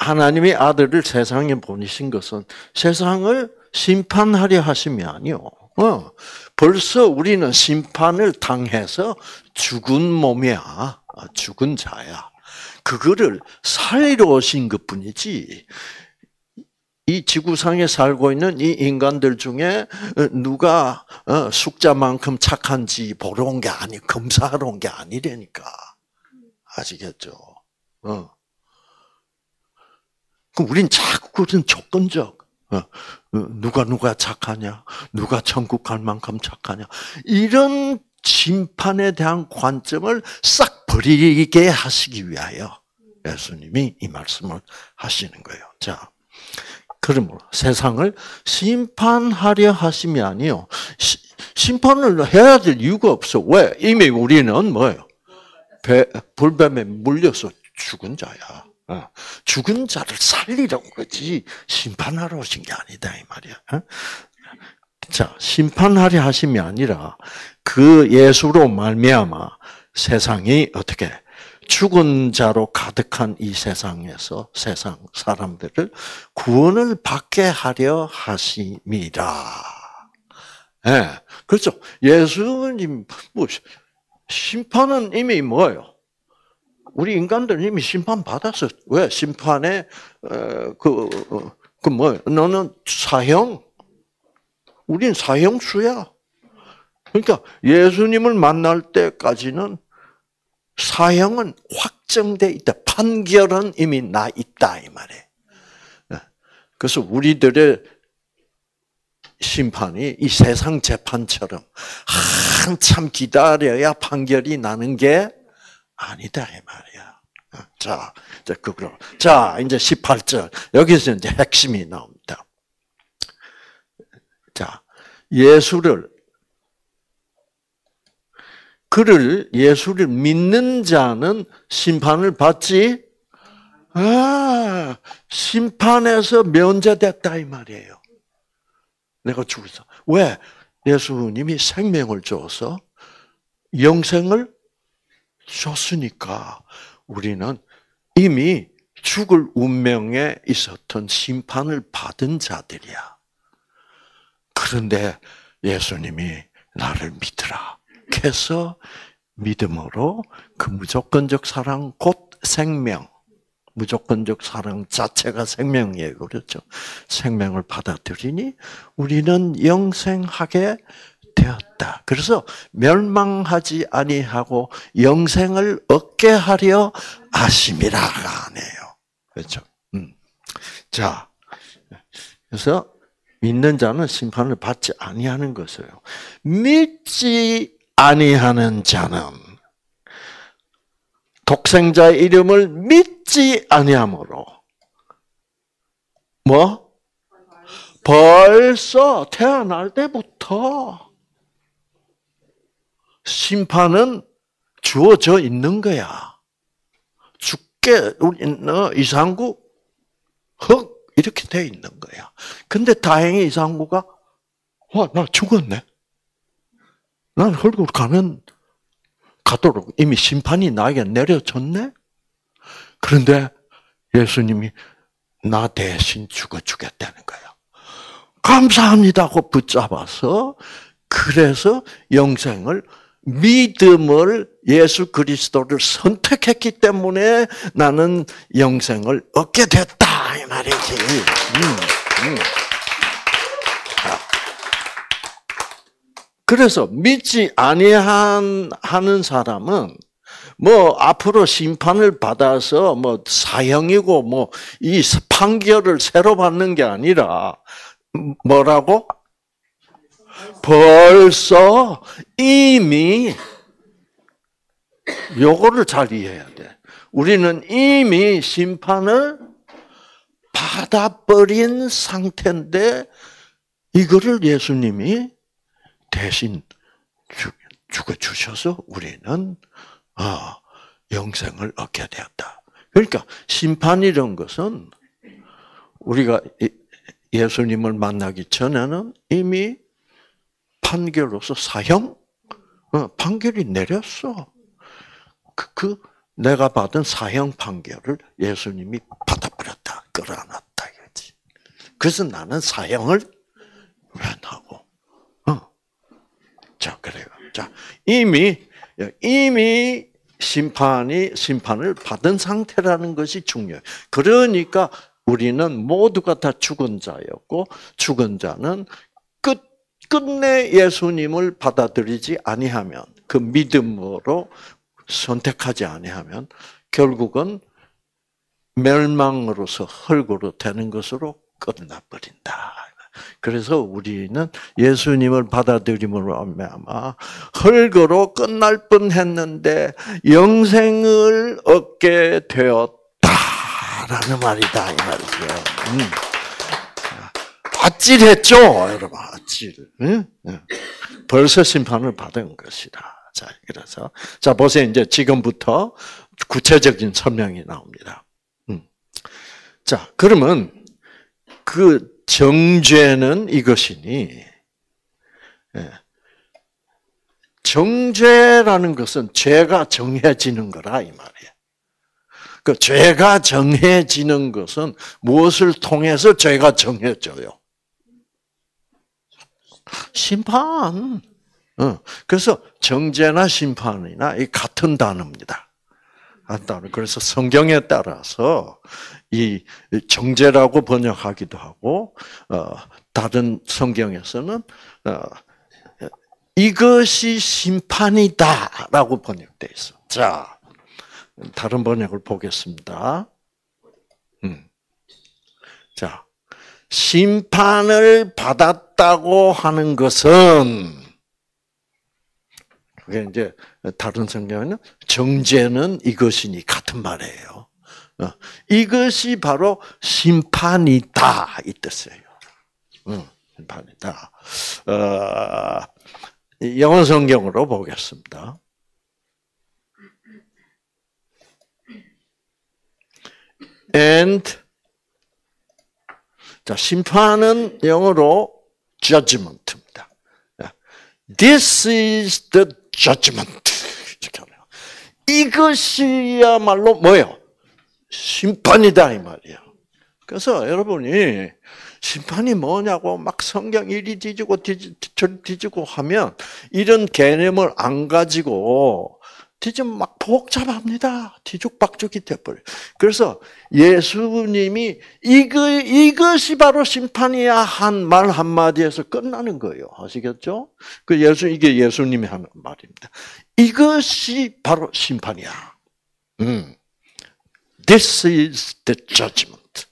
하나님의 아들을 세상에 보내신 것은 세상을 심판하려 하심이 아니요. 어, 벌써 우리는 심판을 당해서 죽은 몸이야. 아, 죽은 자야. 그거를 살리러 오신 것 뿐이지, 이 지구상에 살고 있는 이 인간들 중에 누가 어, 숙자만큼 착한지 보러 온 게 아니, 검사하러 온 게 아니라니까. 아시겠죠? 어. 그럼 우린 자꾸 그런 조건적, 어, 어, 누가 누가 착하냐, 누가 천국 갈 만큼 착하냐, 이런 심판에 대한 관점을 싹 버리게 하시기 위하여 예수님이 이 말씀을 하시는 거예요. 자, 그러므로 세상을 심판하려 하심이 아니요. 시, 심판을 해야 될 이유가 없어. 왜? 이미 우리는 뭐예요? 배, 불뱀에 물려서 죽은 자야. 어. 죽은 자를 살리러 거지 심판하러 오신 게 아니다 이 말이야. 어? 자, 심판하려 하심이 아니라 그 예수로 말미암아 세상이 어떻게 죽은 자로 가득한 이 세상에서 세상 사람들을 구원을 받게 하려 하심이라. 예, 네, 그렇죠. 예수님 뭐 심판은 이미 뭐예요? 우리 인간들은 이미 심판 받았어. 왜 심판에 그그 그 뭐? 너는 사형, 우린 사형수야. 그러니까 예수님을 만날 때까지는 사형은 확정돼 있다. 판결은 이미 나 있다 이 말이에요. 예. 그래서 우리들의 심판이 이 세상 재판처럼 한참 기다려야 판결이 나는 게 아니다 이 말이야. 어, 자, 이제 그거. 자, 이제 18절. 여기서 이제 핵심이 나옵니다. 자, 예수를 그를 예수를 믿는 자는 심판을 받지 아, 심판에서 면제됐다 이 말이에요. 내가 죽었어. 왜? 예수님이 생명을 줘서 영생을 줬으니까 우리는 이미 죽을 운명에 있었던 심판을 받은 자들이야. 그런데 예수님이 나를 믿으라. 해서 믿음으로 그 무조건적 사랑 곧 생명, 무조건적 사랑 자체가 생명이에요. 그렇죠? 생명을 받아들이니 우리는 영생하게 되었다. 그래서 멸망하지 아니하고 영생을 얻게 하려 하심이라가 아니에요. 그렇죠? 음. 자, 그래서 믿는 자는 심판을 받지 아니하는 것이에요. 믿지 아니하는 자는 독생자의 이름을 믿지 아니함으로 뭐 벌써 태어날 때부터 심판은 주어져 있는 거야. 죽게 이상구 흑 이렇게 돼 있는 거야. 근데 다행히 이상구가 와나 죽었네. 난 헐고 가면 가도록 이미 심판이 나에게 내려졌네. 그런데 예수님이 나 대신 죽어 주겠다는 거야. 감사합니다고 붙잡아서 그래서 영생을 믿음을 예수 그리스도를 선택했기 때문에 나는 영생을 얻게 됐다 이 말이지. 음, 음. 그래서 믿지 아니한 하는 사람은 뭐 앞으로 심판을 받아서 뭐 사형이고 뭐 이 판결을 새로 받는 게 아니라 뭐라고? 벌써 이미 요거를 잘 이해해야 돼. 우리는 이미 심판을 받아버린 상태인데 이거를 예수님이 대신 죽어 주셔서 우리는 아, 영생을 얻게 되었다. 그러니까 심판이란 것은 우리가 예수님을 만나기 전에는 이미 판결로서 사형 어, 판결이 내렸어. 그, 그 내가 받은 사형 판결을 예수님이 받아버렸다, 끌어안았다 이거지. 그래서 나는 사형을 면하고, 어. 자 그래요. 자 이미 이미 심판이 심판을 받은 상태라는 것이 중요해요. 그러니까 우리는 모두가 다 죽은 자였고 죽은 자는 끝 끝내 예수님을 받아들이지 아니하면 그 믿음으로 선택하지 아니하면 결국은 멸망으로서 헐고로 되는 것으로 끝나버린다. 그래서 우리는 예수님을 받아들임으로 아마 헐거로 끝날 뻔했는데 영생을 얻게 되었다라는 말이다 이 말이죠. 음. 아찔했죠, 여러분 아찔. 응? 벌써 심판을 받은 것이다. 자, 그래서 자 보세요. 이제 지금부터 구체적인 설명이 나옵니다. 음. 자, 그러면 그 정죄는 이것이니 예. 정죄라는 것은 죄가 정해지는 거라 이 말이에요. 그 죄가 정해지는 것은 무엇을 통해서 죄가 정해져요? 심판. 어. 그래서 정죄나 심판이나 이 같은 단어입니다. 그래서 성경에 따라서 이 정죄라고 번역하기도 하고 어, 다른 성경에서는 어, 이것이 심판이다라고 번역돼 있어. 자, 다른 번역을 보겠습니다. 음. 자, 심판을 받았다고 하는 것은 그게 이제 다른 성경에는 정죄는 이것이니 같은 말이에요. 어, 이것이 바로 심판이다 이 뜻이에요. 어, 심판이다. 어, 영어 성경으로 보겠습니다. and 자 심판은 영어로 judgment입니다. This is the judgment. 이것이야말로 뭐예요? 심판이다 이 말이에요. 그래서 여러분이 심판이 뭐냐고 막 성경 이리 뒤지고 저리 뒤지고 하면 이런 개념을 안 가지고 뒤집으면 막 복잡합니다. 뒤죽박죽이 돼버려. 그래서 예수님이 이거 이것이 바로 심판이야 한 말 한마디에서 끝나는 거예요. 아시겠죠? 그 예수 이게 예수님이 하는 말입니다. 이것이 바로 심판이야. 음. This is the judgment.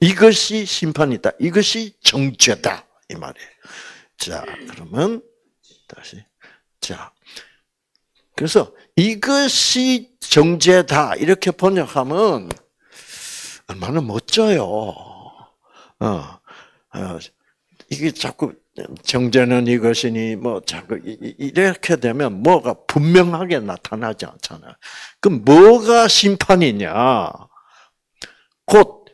이것이 심판이다. 이것이 정죄다. 이 말이에요. 자, 그러면 다시 자 그래서 이것이 정죄다 이렇게 번역하면 얼마나 멋져요. 어, 어 이게 자꾸 정죄는 이것이니 뭐 자꾸 이렇게 되면 뭐가 분명하게 나타나지 않잖아. 그럼 뭐가 심판이냐? 곧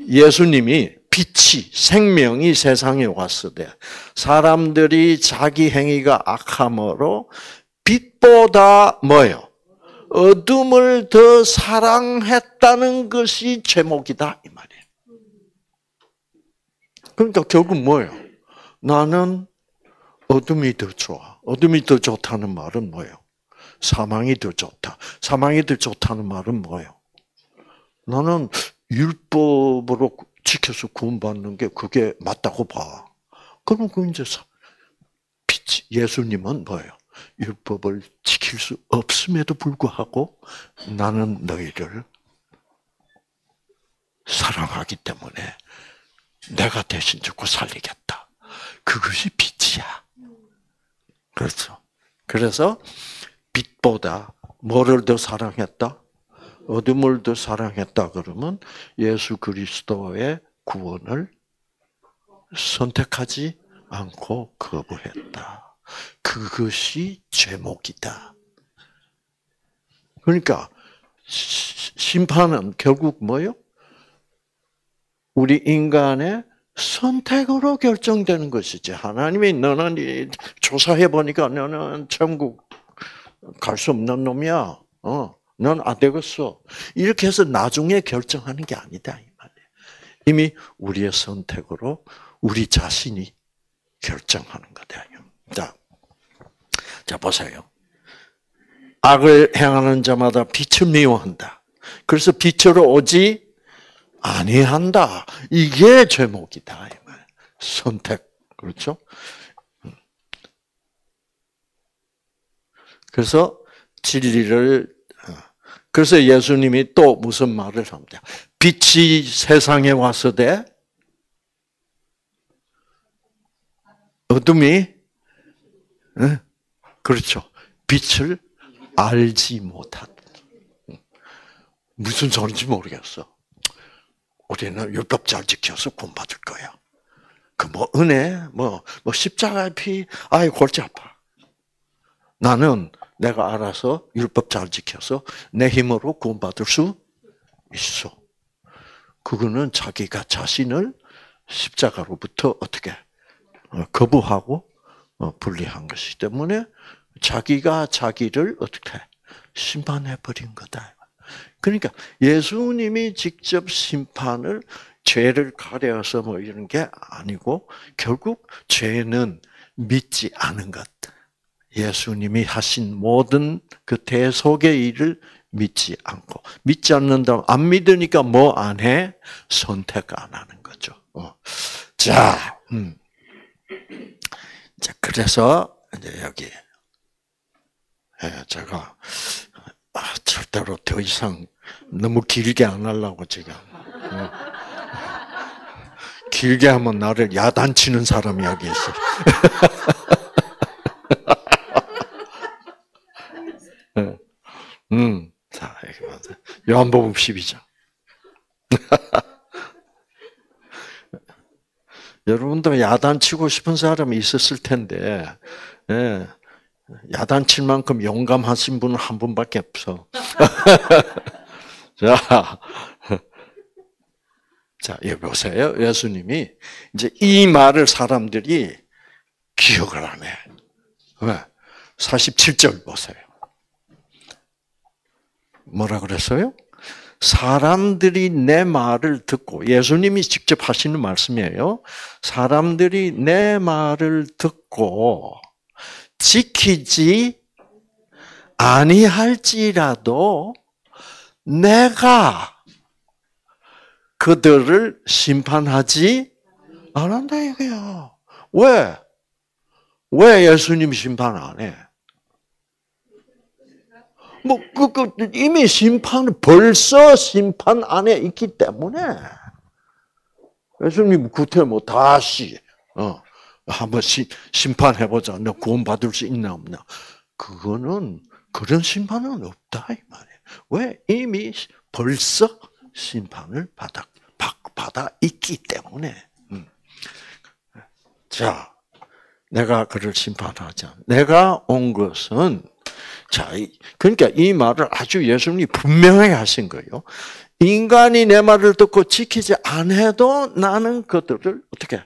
예수님이 빛이 생명이 세상에 때 사람들이 자기 행위가 악함으로 빛보다 뭐요? 어둠을 더 사랑했다는 것이 제목이다 이 말이에요. 그러니까 결국 뭐예요? 나는 어둠이 더 좋아. 어둠이 더 좋다는 말은 뭐예요? 사망이 더 좋다. 사망이 더 좋다는 말은 뭐예요? 나는 율법으로 지켜서 구원받는 게 그게 맞다고 봐. 그럼 그 이제 빛 예수님은 뭐예요? 율법을 지킬 수 없음에도 불구하고 나는 너희를 사랑하기 때문에 내가 대신 죽고 살리겠다. 그것이 빛이야. 그렇죠. 그래서 빛보다 뭐를 더 사랑했다? 어둠을 더 사랑했다 그러면 예수 그리스도의 구원을 선택하지 않고 거부했다. 그것이 죄목이다. 그러니까 심판은 결국 뭐요? 우리 인간의 선택으로 결정되는 것이지. 하나님이 너는 조사해 보니까 너는 천국 갈 수 없는 놈이야. 어, 넌안 되겠어. 이렇게 해서 나중에 결정하는 게 아니다 이 말이야. 이미 우리의 선택으로 우리 자신이 결정하는 거다. 자, 자 보세요. 악을 행하는 자마다 빛을 미워한다. 그래서 빛으로 오지 아니한다. 이게 제목이다. 선택 그렇죠? 그래서 진리를 어, 그래서 예수님이 또 무슨 말을 합니다. 빛이 세상에 왔으되 어둠이 그렇죠. 빛을 알지 못한 무슨 소리인지 모르겠어. 우리는 율법 잘 지켜서 구원받을 거야. 그 뭐 은혜, 뭐, 뭐 십자가의 피, 아이 골치 아파. 나는 내가 알아서 율법 잘 지켜서 내 힘으로 구원받을 수 있어. 그거는 자기가 자신을 십자가로부터 어떻게 어, 거부하고 어, 분리한 것이기 때문에 자기가 자기를 어떻게 심판해 버린 거다. 그러니까 예수님이 직접 심판을 죄를 가려서 뭐 이런 게 아니고 결국 죄는 믿지 않은 것. 예수님이 하신 모든 그 대속의 일을 믿지 않고 믿지 않는다. 안 믿으니까 뭐 안 해? 선택 안 하는 거죠. 어. 자, 음. 자 그래서 이제 여기 예, 제가 아, 절대로 더 이상 너무 길게 안 하려고 지금. 어. 길게 하면 나를 야단치는 사람이 여기 있어. 예. 음, 자, 요한복음 12장. 여러분도 야단치고 싶은 사람이 있었을 텐데, 예. 야단칠 만큼 용감하신 분은 한 분밖에 없어. 자, 자, 여기 보세요. 예수님이 이제 이 말을 사람들이 기억을 안 해. 왜? 47절 보세요. 뭐라 그랬어요? 사람들이 내 말을 듣고 예수님이 직접 하시는 말씀이에요. 사람들이 내 말을 듣고 지키지 아니할지라도 내가 그들을 심판하지 않는다 이거야. 왜? 왜 예수님 심판 안 해? 뭐, 그, 그, 이미 심판, 벌써 심판 안에 있기 때문에, 예수님 구태 뭐 다시, 어, 한번 시, 심판해보자. 너 구원받을 수 있나 없나. 그거는 그런 심판은 없다 이 말이에요. 왜 이미 벌써 심판을 받아 받아 있기 때문에. 음. 자, 내가 그를 심판하지 않. 내가 온 것은 자, 그러니까 이 말을 아주 예수님이 분명하게 하신 거예요. 인간이 내 말을 듣고 지키지 않아도 나는 그들을 어떻게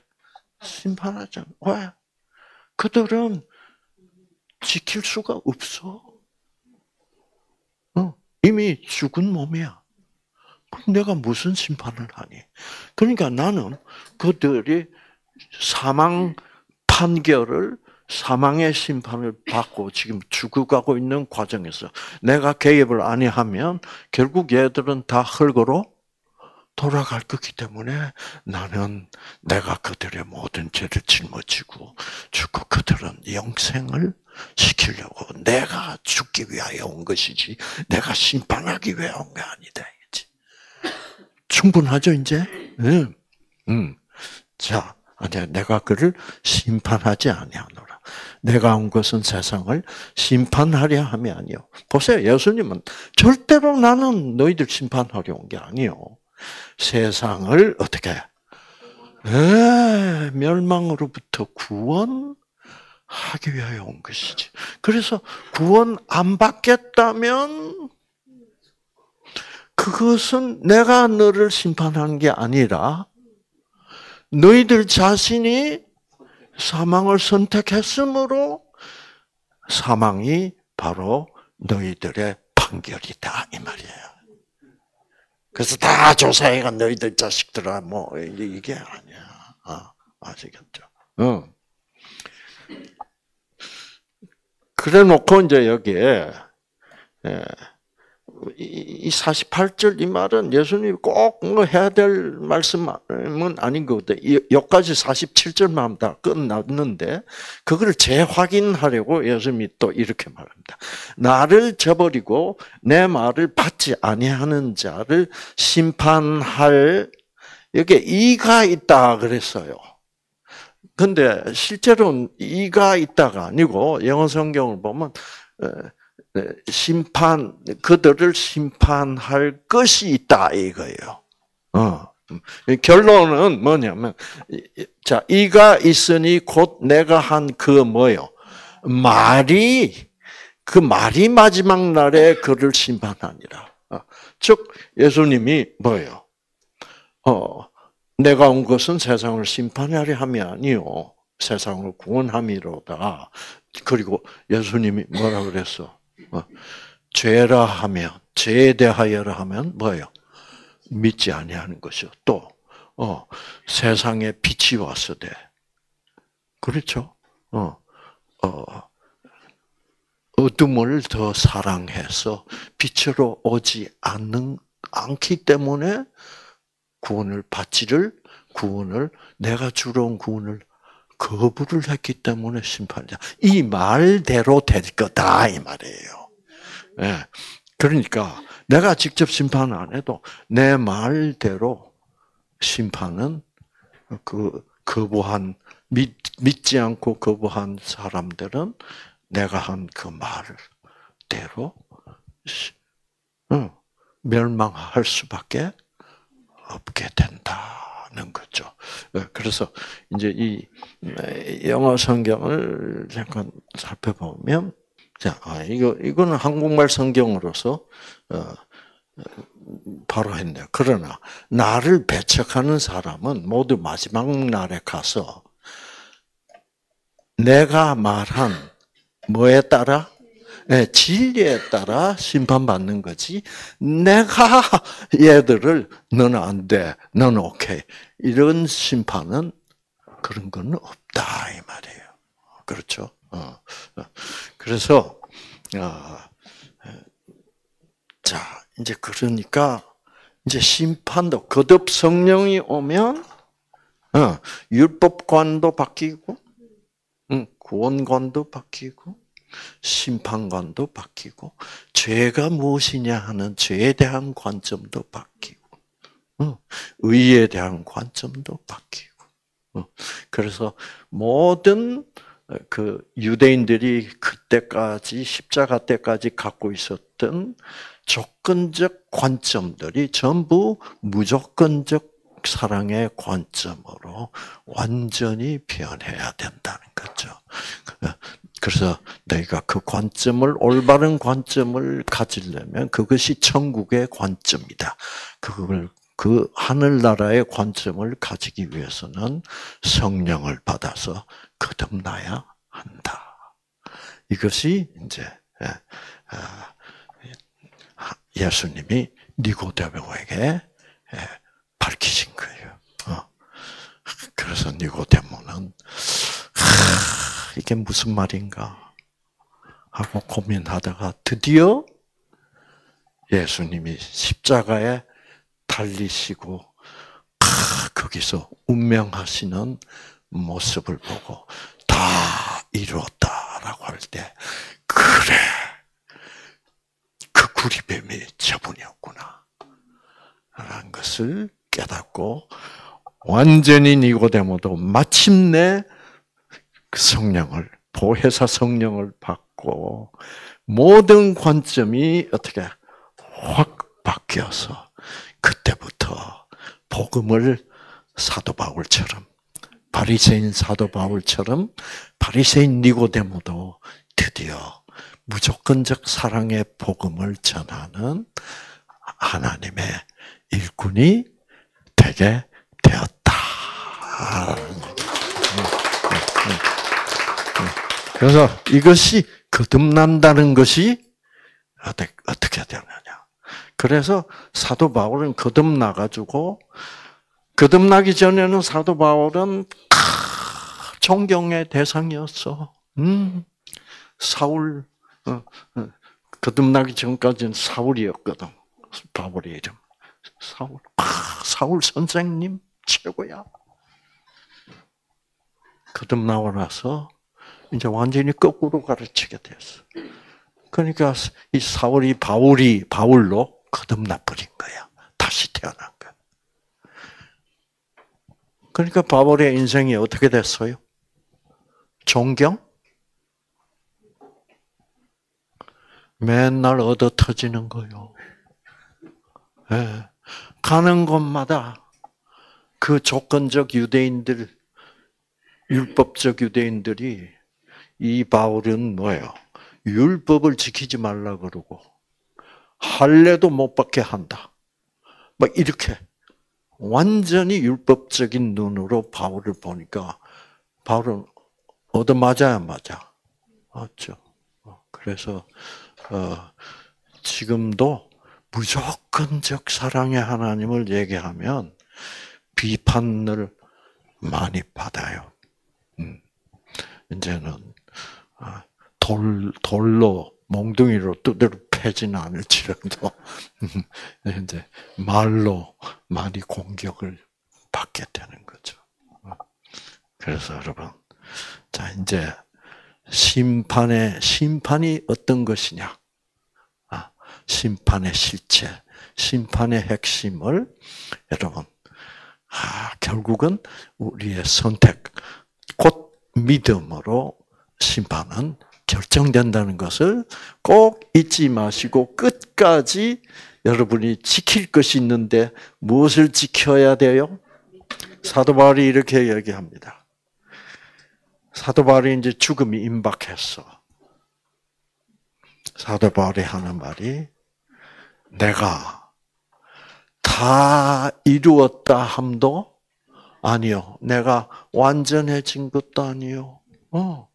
심판하지 않아. 왜? 그들은 지킬 수가 없어. 어, 이미 죽은 몸이야. 그럼 내가 무슨 심판을 하니? 그러니까 나는 그들이 사망 판결을 사망의 심판을 받고 지금 죽어가고 있는 과정에서 내가 개입을 아니하면 결국 얘들은 다 흙으로 돌아갈 거기 때문에 나는 내가 그들의 모든 죄를 짊어지고 죽고 그들은 영생을 시키려고 내가 죽기 위하여 온 것이지 내가 심판하기 위해 온 게 아니다. 충분하죠 이제? 응. 응. 자, 내가 그를 심판하지 아니하노라. 내가 온 것은 세상을 심판하려 함이 아니요. 보세요, 예수님은 절대로 나는 너희들 심판하려 온 게 아니요. 세상을 어떻게 에, 멸망으로부터 구원하기 위하여 온 것이지. 그래서 구원 안 받겠다면 그것은 내가 너를 심판하는 게 아니라 너희들 자신이 사망을 선택했으므로 사망이 바로 너희들의 판결이다 이 말이에요. 그래서 다 조사해가 너희들 자식들아 뭐 이게 아니야. 아, 아시겠죠? 응. 그래 놓고 이제 여기에 예, 이 48절 이 말은 예수님이 꼭 뭐 해야 될 말씀은 아닌 거거든. 여기까지 47절만 다 끝났는데, 그걸 재확인하려고 예수님이 또 이렇게 말합니다. 나를 저버리고 내 말을 받지 아니하는 자를 심판할, 여기 이가 있다 그랬어요. 근데 실제로는 이가 있다가 아니고, 영어 성경을 보면, 네, 심판 그들을 심판할 것이 있다 이거예요. 어. 결론은 뭐냐면 자 이가 있으니 곧 내가 한 그 뭐요 말이 그 말이 마지막 날에 그를 심판하니라. 어. 즉 예수님이 뭐예요? 어 내가 온 것은 세상을 심판하려 함이 아니요 세상을 구원함이로다. 그리고 예수님이 뭐라 그랬어? 어, 죄라 하면 죄에 대하여라 하면 뭐예요? 믿지 아니하는 것이요. 또 어, 세상에 빛이 왔으되 그렇죠? 어, 어, 어둠을 더 사랑해서 빛으로 오지 않는 않기 때문에 구원을 받지를 구원을 내가 주러 온 구원을 거부를 했기 때문에 심판자. 이 말대로 될 거다 이 말이에요. 예. 그러니까 내가 직접 심판 안 해도 내 말대로 심판은 그 거부한 믿, 믿지 않고 거부한 사람들은 내가 한 그 말대로 멸망할 수밖에 없게 된다 는 거죠. 예, 그래서 이제 이 영어 성경을 잠깐 살펴보면 자, 아, 이거, 이거는 한국말 성경으로서, 어, 바로 했네요. 그러나, 나를 배척하는 사람은 모두 마지막 날에 가서, 내가 말한 뭐에 따라? 네, 진리에 따라 심판받는 거지. 내가 얘들을, 너는 안 돼. 너는 오케이. 이런 심판은 그런 건 없다. 이 말이에요. 그렇죠? 어. 어. 그래서 어, 자 이제 그러니까 이제 심판도 거듭 성령이 오면 어, 율법관도 바뀌고 구원관도 바뀌고 심판관도 바뀌고 죄가 무엇이냐 하는 죄에 대한 관점도 바뀌고 의에 대한 관점도 바뀌고 그래서 모든 그 유대인들이 그때까지 십자가 때까지 갖고 있었던 조건적 관점들이 전부 무조건적 사랑의 관점으로 완전히 변해야 된다는 거죠. 그래서 너희가 그 관점을 올바른 관점을 가지려면 그것이 천국의 관점이다. 그걸 그 하늘나라의 관점을 가지기 위해서는 성령을 받아서 거듭나야 한다. 이것이 이제 예, 아, 예수님이 니고데모에게 예, 밝히신 거예요. 어. 그래서 니고데모는 이게 무슨 말인가 하고 고민하다가 드디어 예수님이 십자가에 달리시고 거기서 운명하시는 모습을 보고 다 이루었다라고 할 때 그래 그 구리뱀이 저분이었구나 라는 것을 깨닫고 완전히 니고데모도 마침내 그 성령을 보혜사 성령을 받고 모든 관점이 어떻게 확 바뀌어서 그때부터 복음을 사도 바울처럼 바리새인 사도 바울처럼 바리새인 니고데모도 드디어 무조건적 사랑의 복음을 전하는 하나님의 일꾼이 되게 되었다. 그래서 이것이 거듭난다는 것이 어떻게 되느냐. 그래서 사도 바울은 거듭나가지고 거듭나기 전에는 사도 바울은 존경의 대상이었어. 음, 사울 어, 어, 거듭나기 전까지는 사울이었거든. 바울의 이름. 사울. 아, 사울 선생님 최고야. 거듭나고 나서 이제 완전히 거꾸로 가르치게 됐어. 그러니까 이 사울이 바울이 바울로 거듭나 버린 거야. 다시 태어난 거야. 그러니까 바울의 인생이 어떻게 됐어요? 존경? 맨날 얻어 터지는 거요. 네. 가는 곳마다 그 조건적 유대인들, 율법적 유대인들이 이 바울은 뭐예요? 율법을 지키지 말라 그러고 할례도 못 받게 한다. 막 이렇게 완전히 율법적인 눈으로 바울을 보니까 바울은 얻어 맞아야 맞아. 맞죠. 어, 그래서 어, 지금도 무조건적 사랑의 하나님을 얘기하면 비판을 많이 받아요. 음. 이제는 아, 돌 돌로 몽둥이로 두드려 패지는 않을지라도 이제 말로 많이 공격을 받게 되는 거죠. 그래서 여러분, 자 이제 심판의 심판이 어떤 것이냐? 아, 심판의 실체, 심판의 핵심을 여러분, 아, 결국은 우리의 선택, 곧 믿음으로 심판은 결정된다는 것을 꼭 잊지 마시고 끝까지 여러분이 지킬 것이 있는데 무엇을 지켜야 돼요? 사도 바울이 이렇게 얘기합니다. 사도 바울이 이제 죽음이 임박했어. 사도 바울이 하는 말이 내가 다 이루었다 함도 아니요. 내가 완전해진 것도 아니요. 어.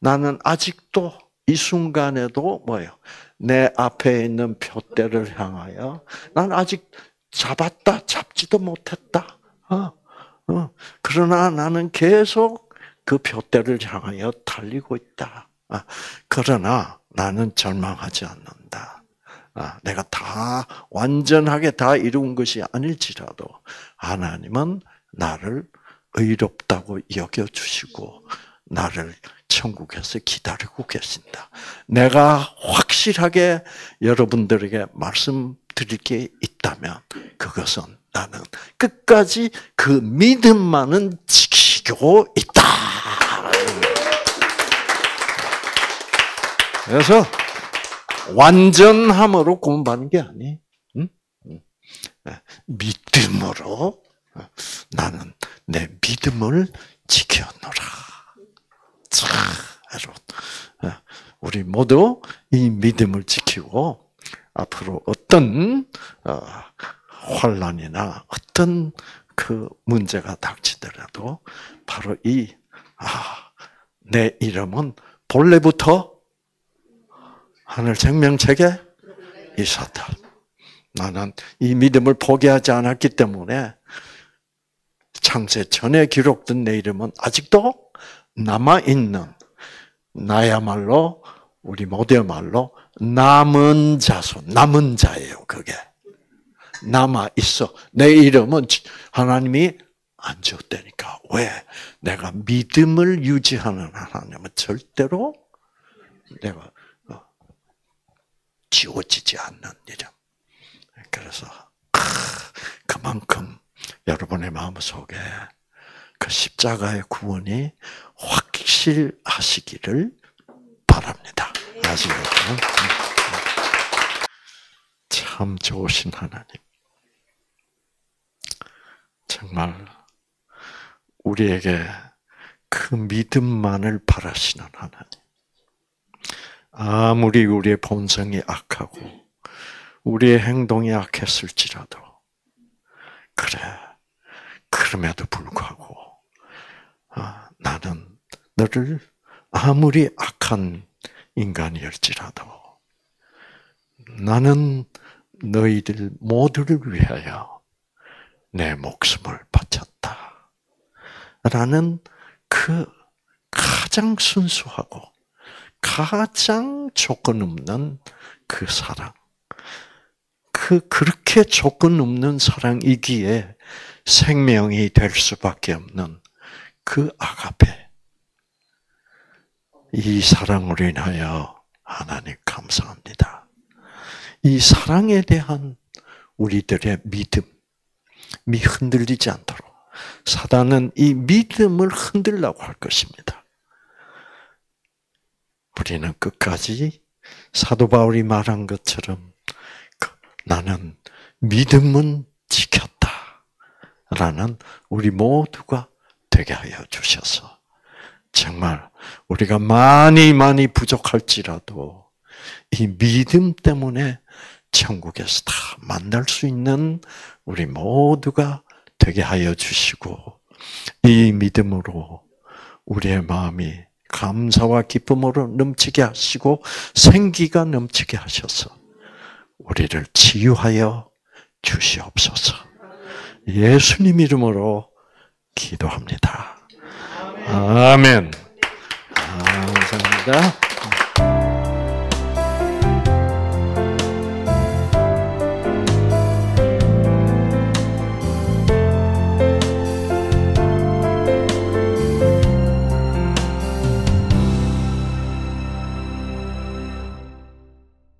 나는 아직도 이 순간에도 뭐예요? 내 앞에 있는 표대를 향하여 난 아직 잡았다 잡지도 못했다. 어, 어. 그러나 나는 계속 그 표대를 향하여 달리고 있다. 아, 그러나 나는 절망하지 않는다. 아, 내가 다 완전하게 다 이룬 것이 아닐지라도 하나님은 나를 의롭다고 여겨 주시고 나를 천국에서 기다리고 계신다. 내가 확실하게 여러분들에게 말씀드릴 게 있다면 그것은 나는 끝까지 그 믿음만은 지키고 있다. 그래서 완전함으로 구원받는 게 아니. 응? 예, 믿음으로 나는 내 믿음을 지켜노라. 자, 여러분, 예, 우리 모두 이 믿음을 지키고 앞으로 어떤 어, 환란이나 어떤 그 문제가 닥치더라도 바로 이 아, 내 이름은 본래부터 하늘 생명책에 있었다. 나는 이 믿음을 포기하지 않았기 때문에 창세 전에 기록된 내 이름은 아직도 남아 있는 나야말로 우리 모두의 말로 남은 자손, 남은 자예요. 그게 남아 있어. 내 이름은 하나님이 안 지었다니까. 왜? 내가 믿음을 유지하는 하나님은 절대로 내가 어, 지워지지 않는 이름. 그래서 그만큼 여러분의 마음 속에 그 십자가의 구원이 확실하시기를 바랍니다. 아시겠죠? 참 좋으신 하나님. 정말 우리에게 그 믿음만을 바라시는 하나님. 아무리 우리의 본성이 악하고 우리의 행동이 악했을지라도 그래 그럼에도 불구하고 아, 나는 너를 아무리 악한 인간이었지라도 나는 너희들 모두를 위하여 내 목숨을 바쳤다. 라는 그 가장 순수하고 가장 조건 없는 그 사랑. 그, 그렇게 조건 없는 사랑이기에 생명이 될 수밖에 없는 그 아가페. 이 사랑으로 인하여 하나님 감사합니다. 이 사랑에 대한 우리들의 믿음이 흔들리지 않도록 사단은 이 믿음을 흔들라고 할 것입니다. 우리는 끝까지 사도 바울이 말한 것처럼 그 나는 믿음은 지켰다. 라는 우리 모두가 되게 하여 주셔서 정말 우리가 많이 많이 부족할지라도 이 믿음 때문에 천국에서 다 만날 수 있는 우리 모두가 되게 하여 주시고 이 믿음으로 우리의 마음이 감사와 기쁨으로 넘치게 하시고 생기가 넘치게 하셔서 우리를 치유하여 주시옵소서. 예수님 이름으로 기도합니다. 아멘. 감사합니다.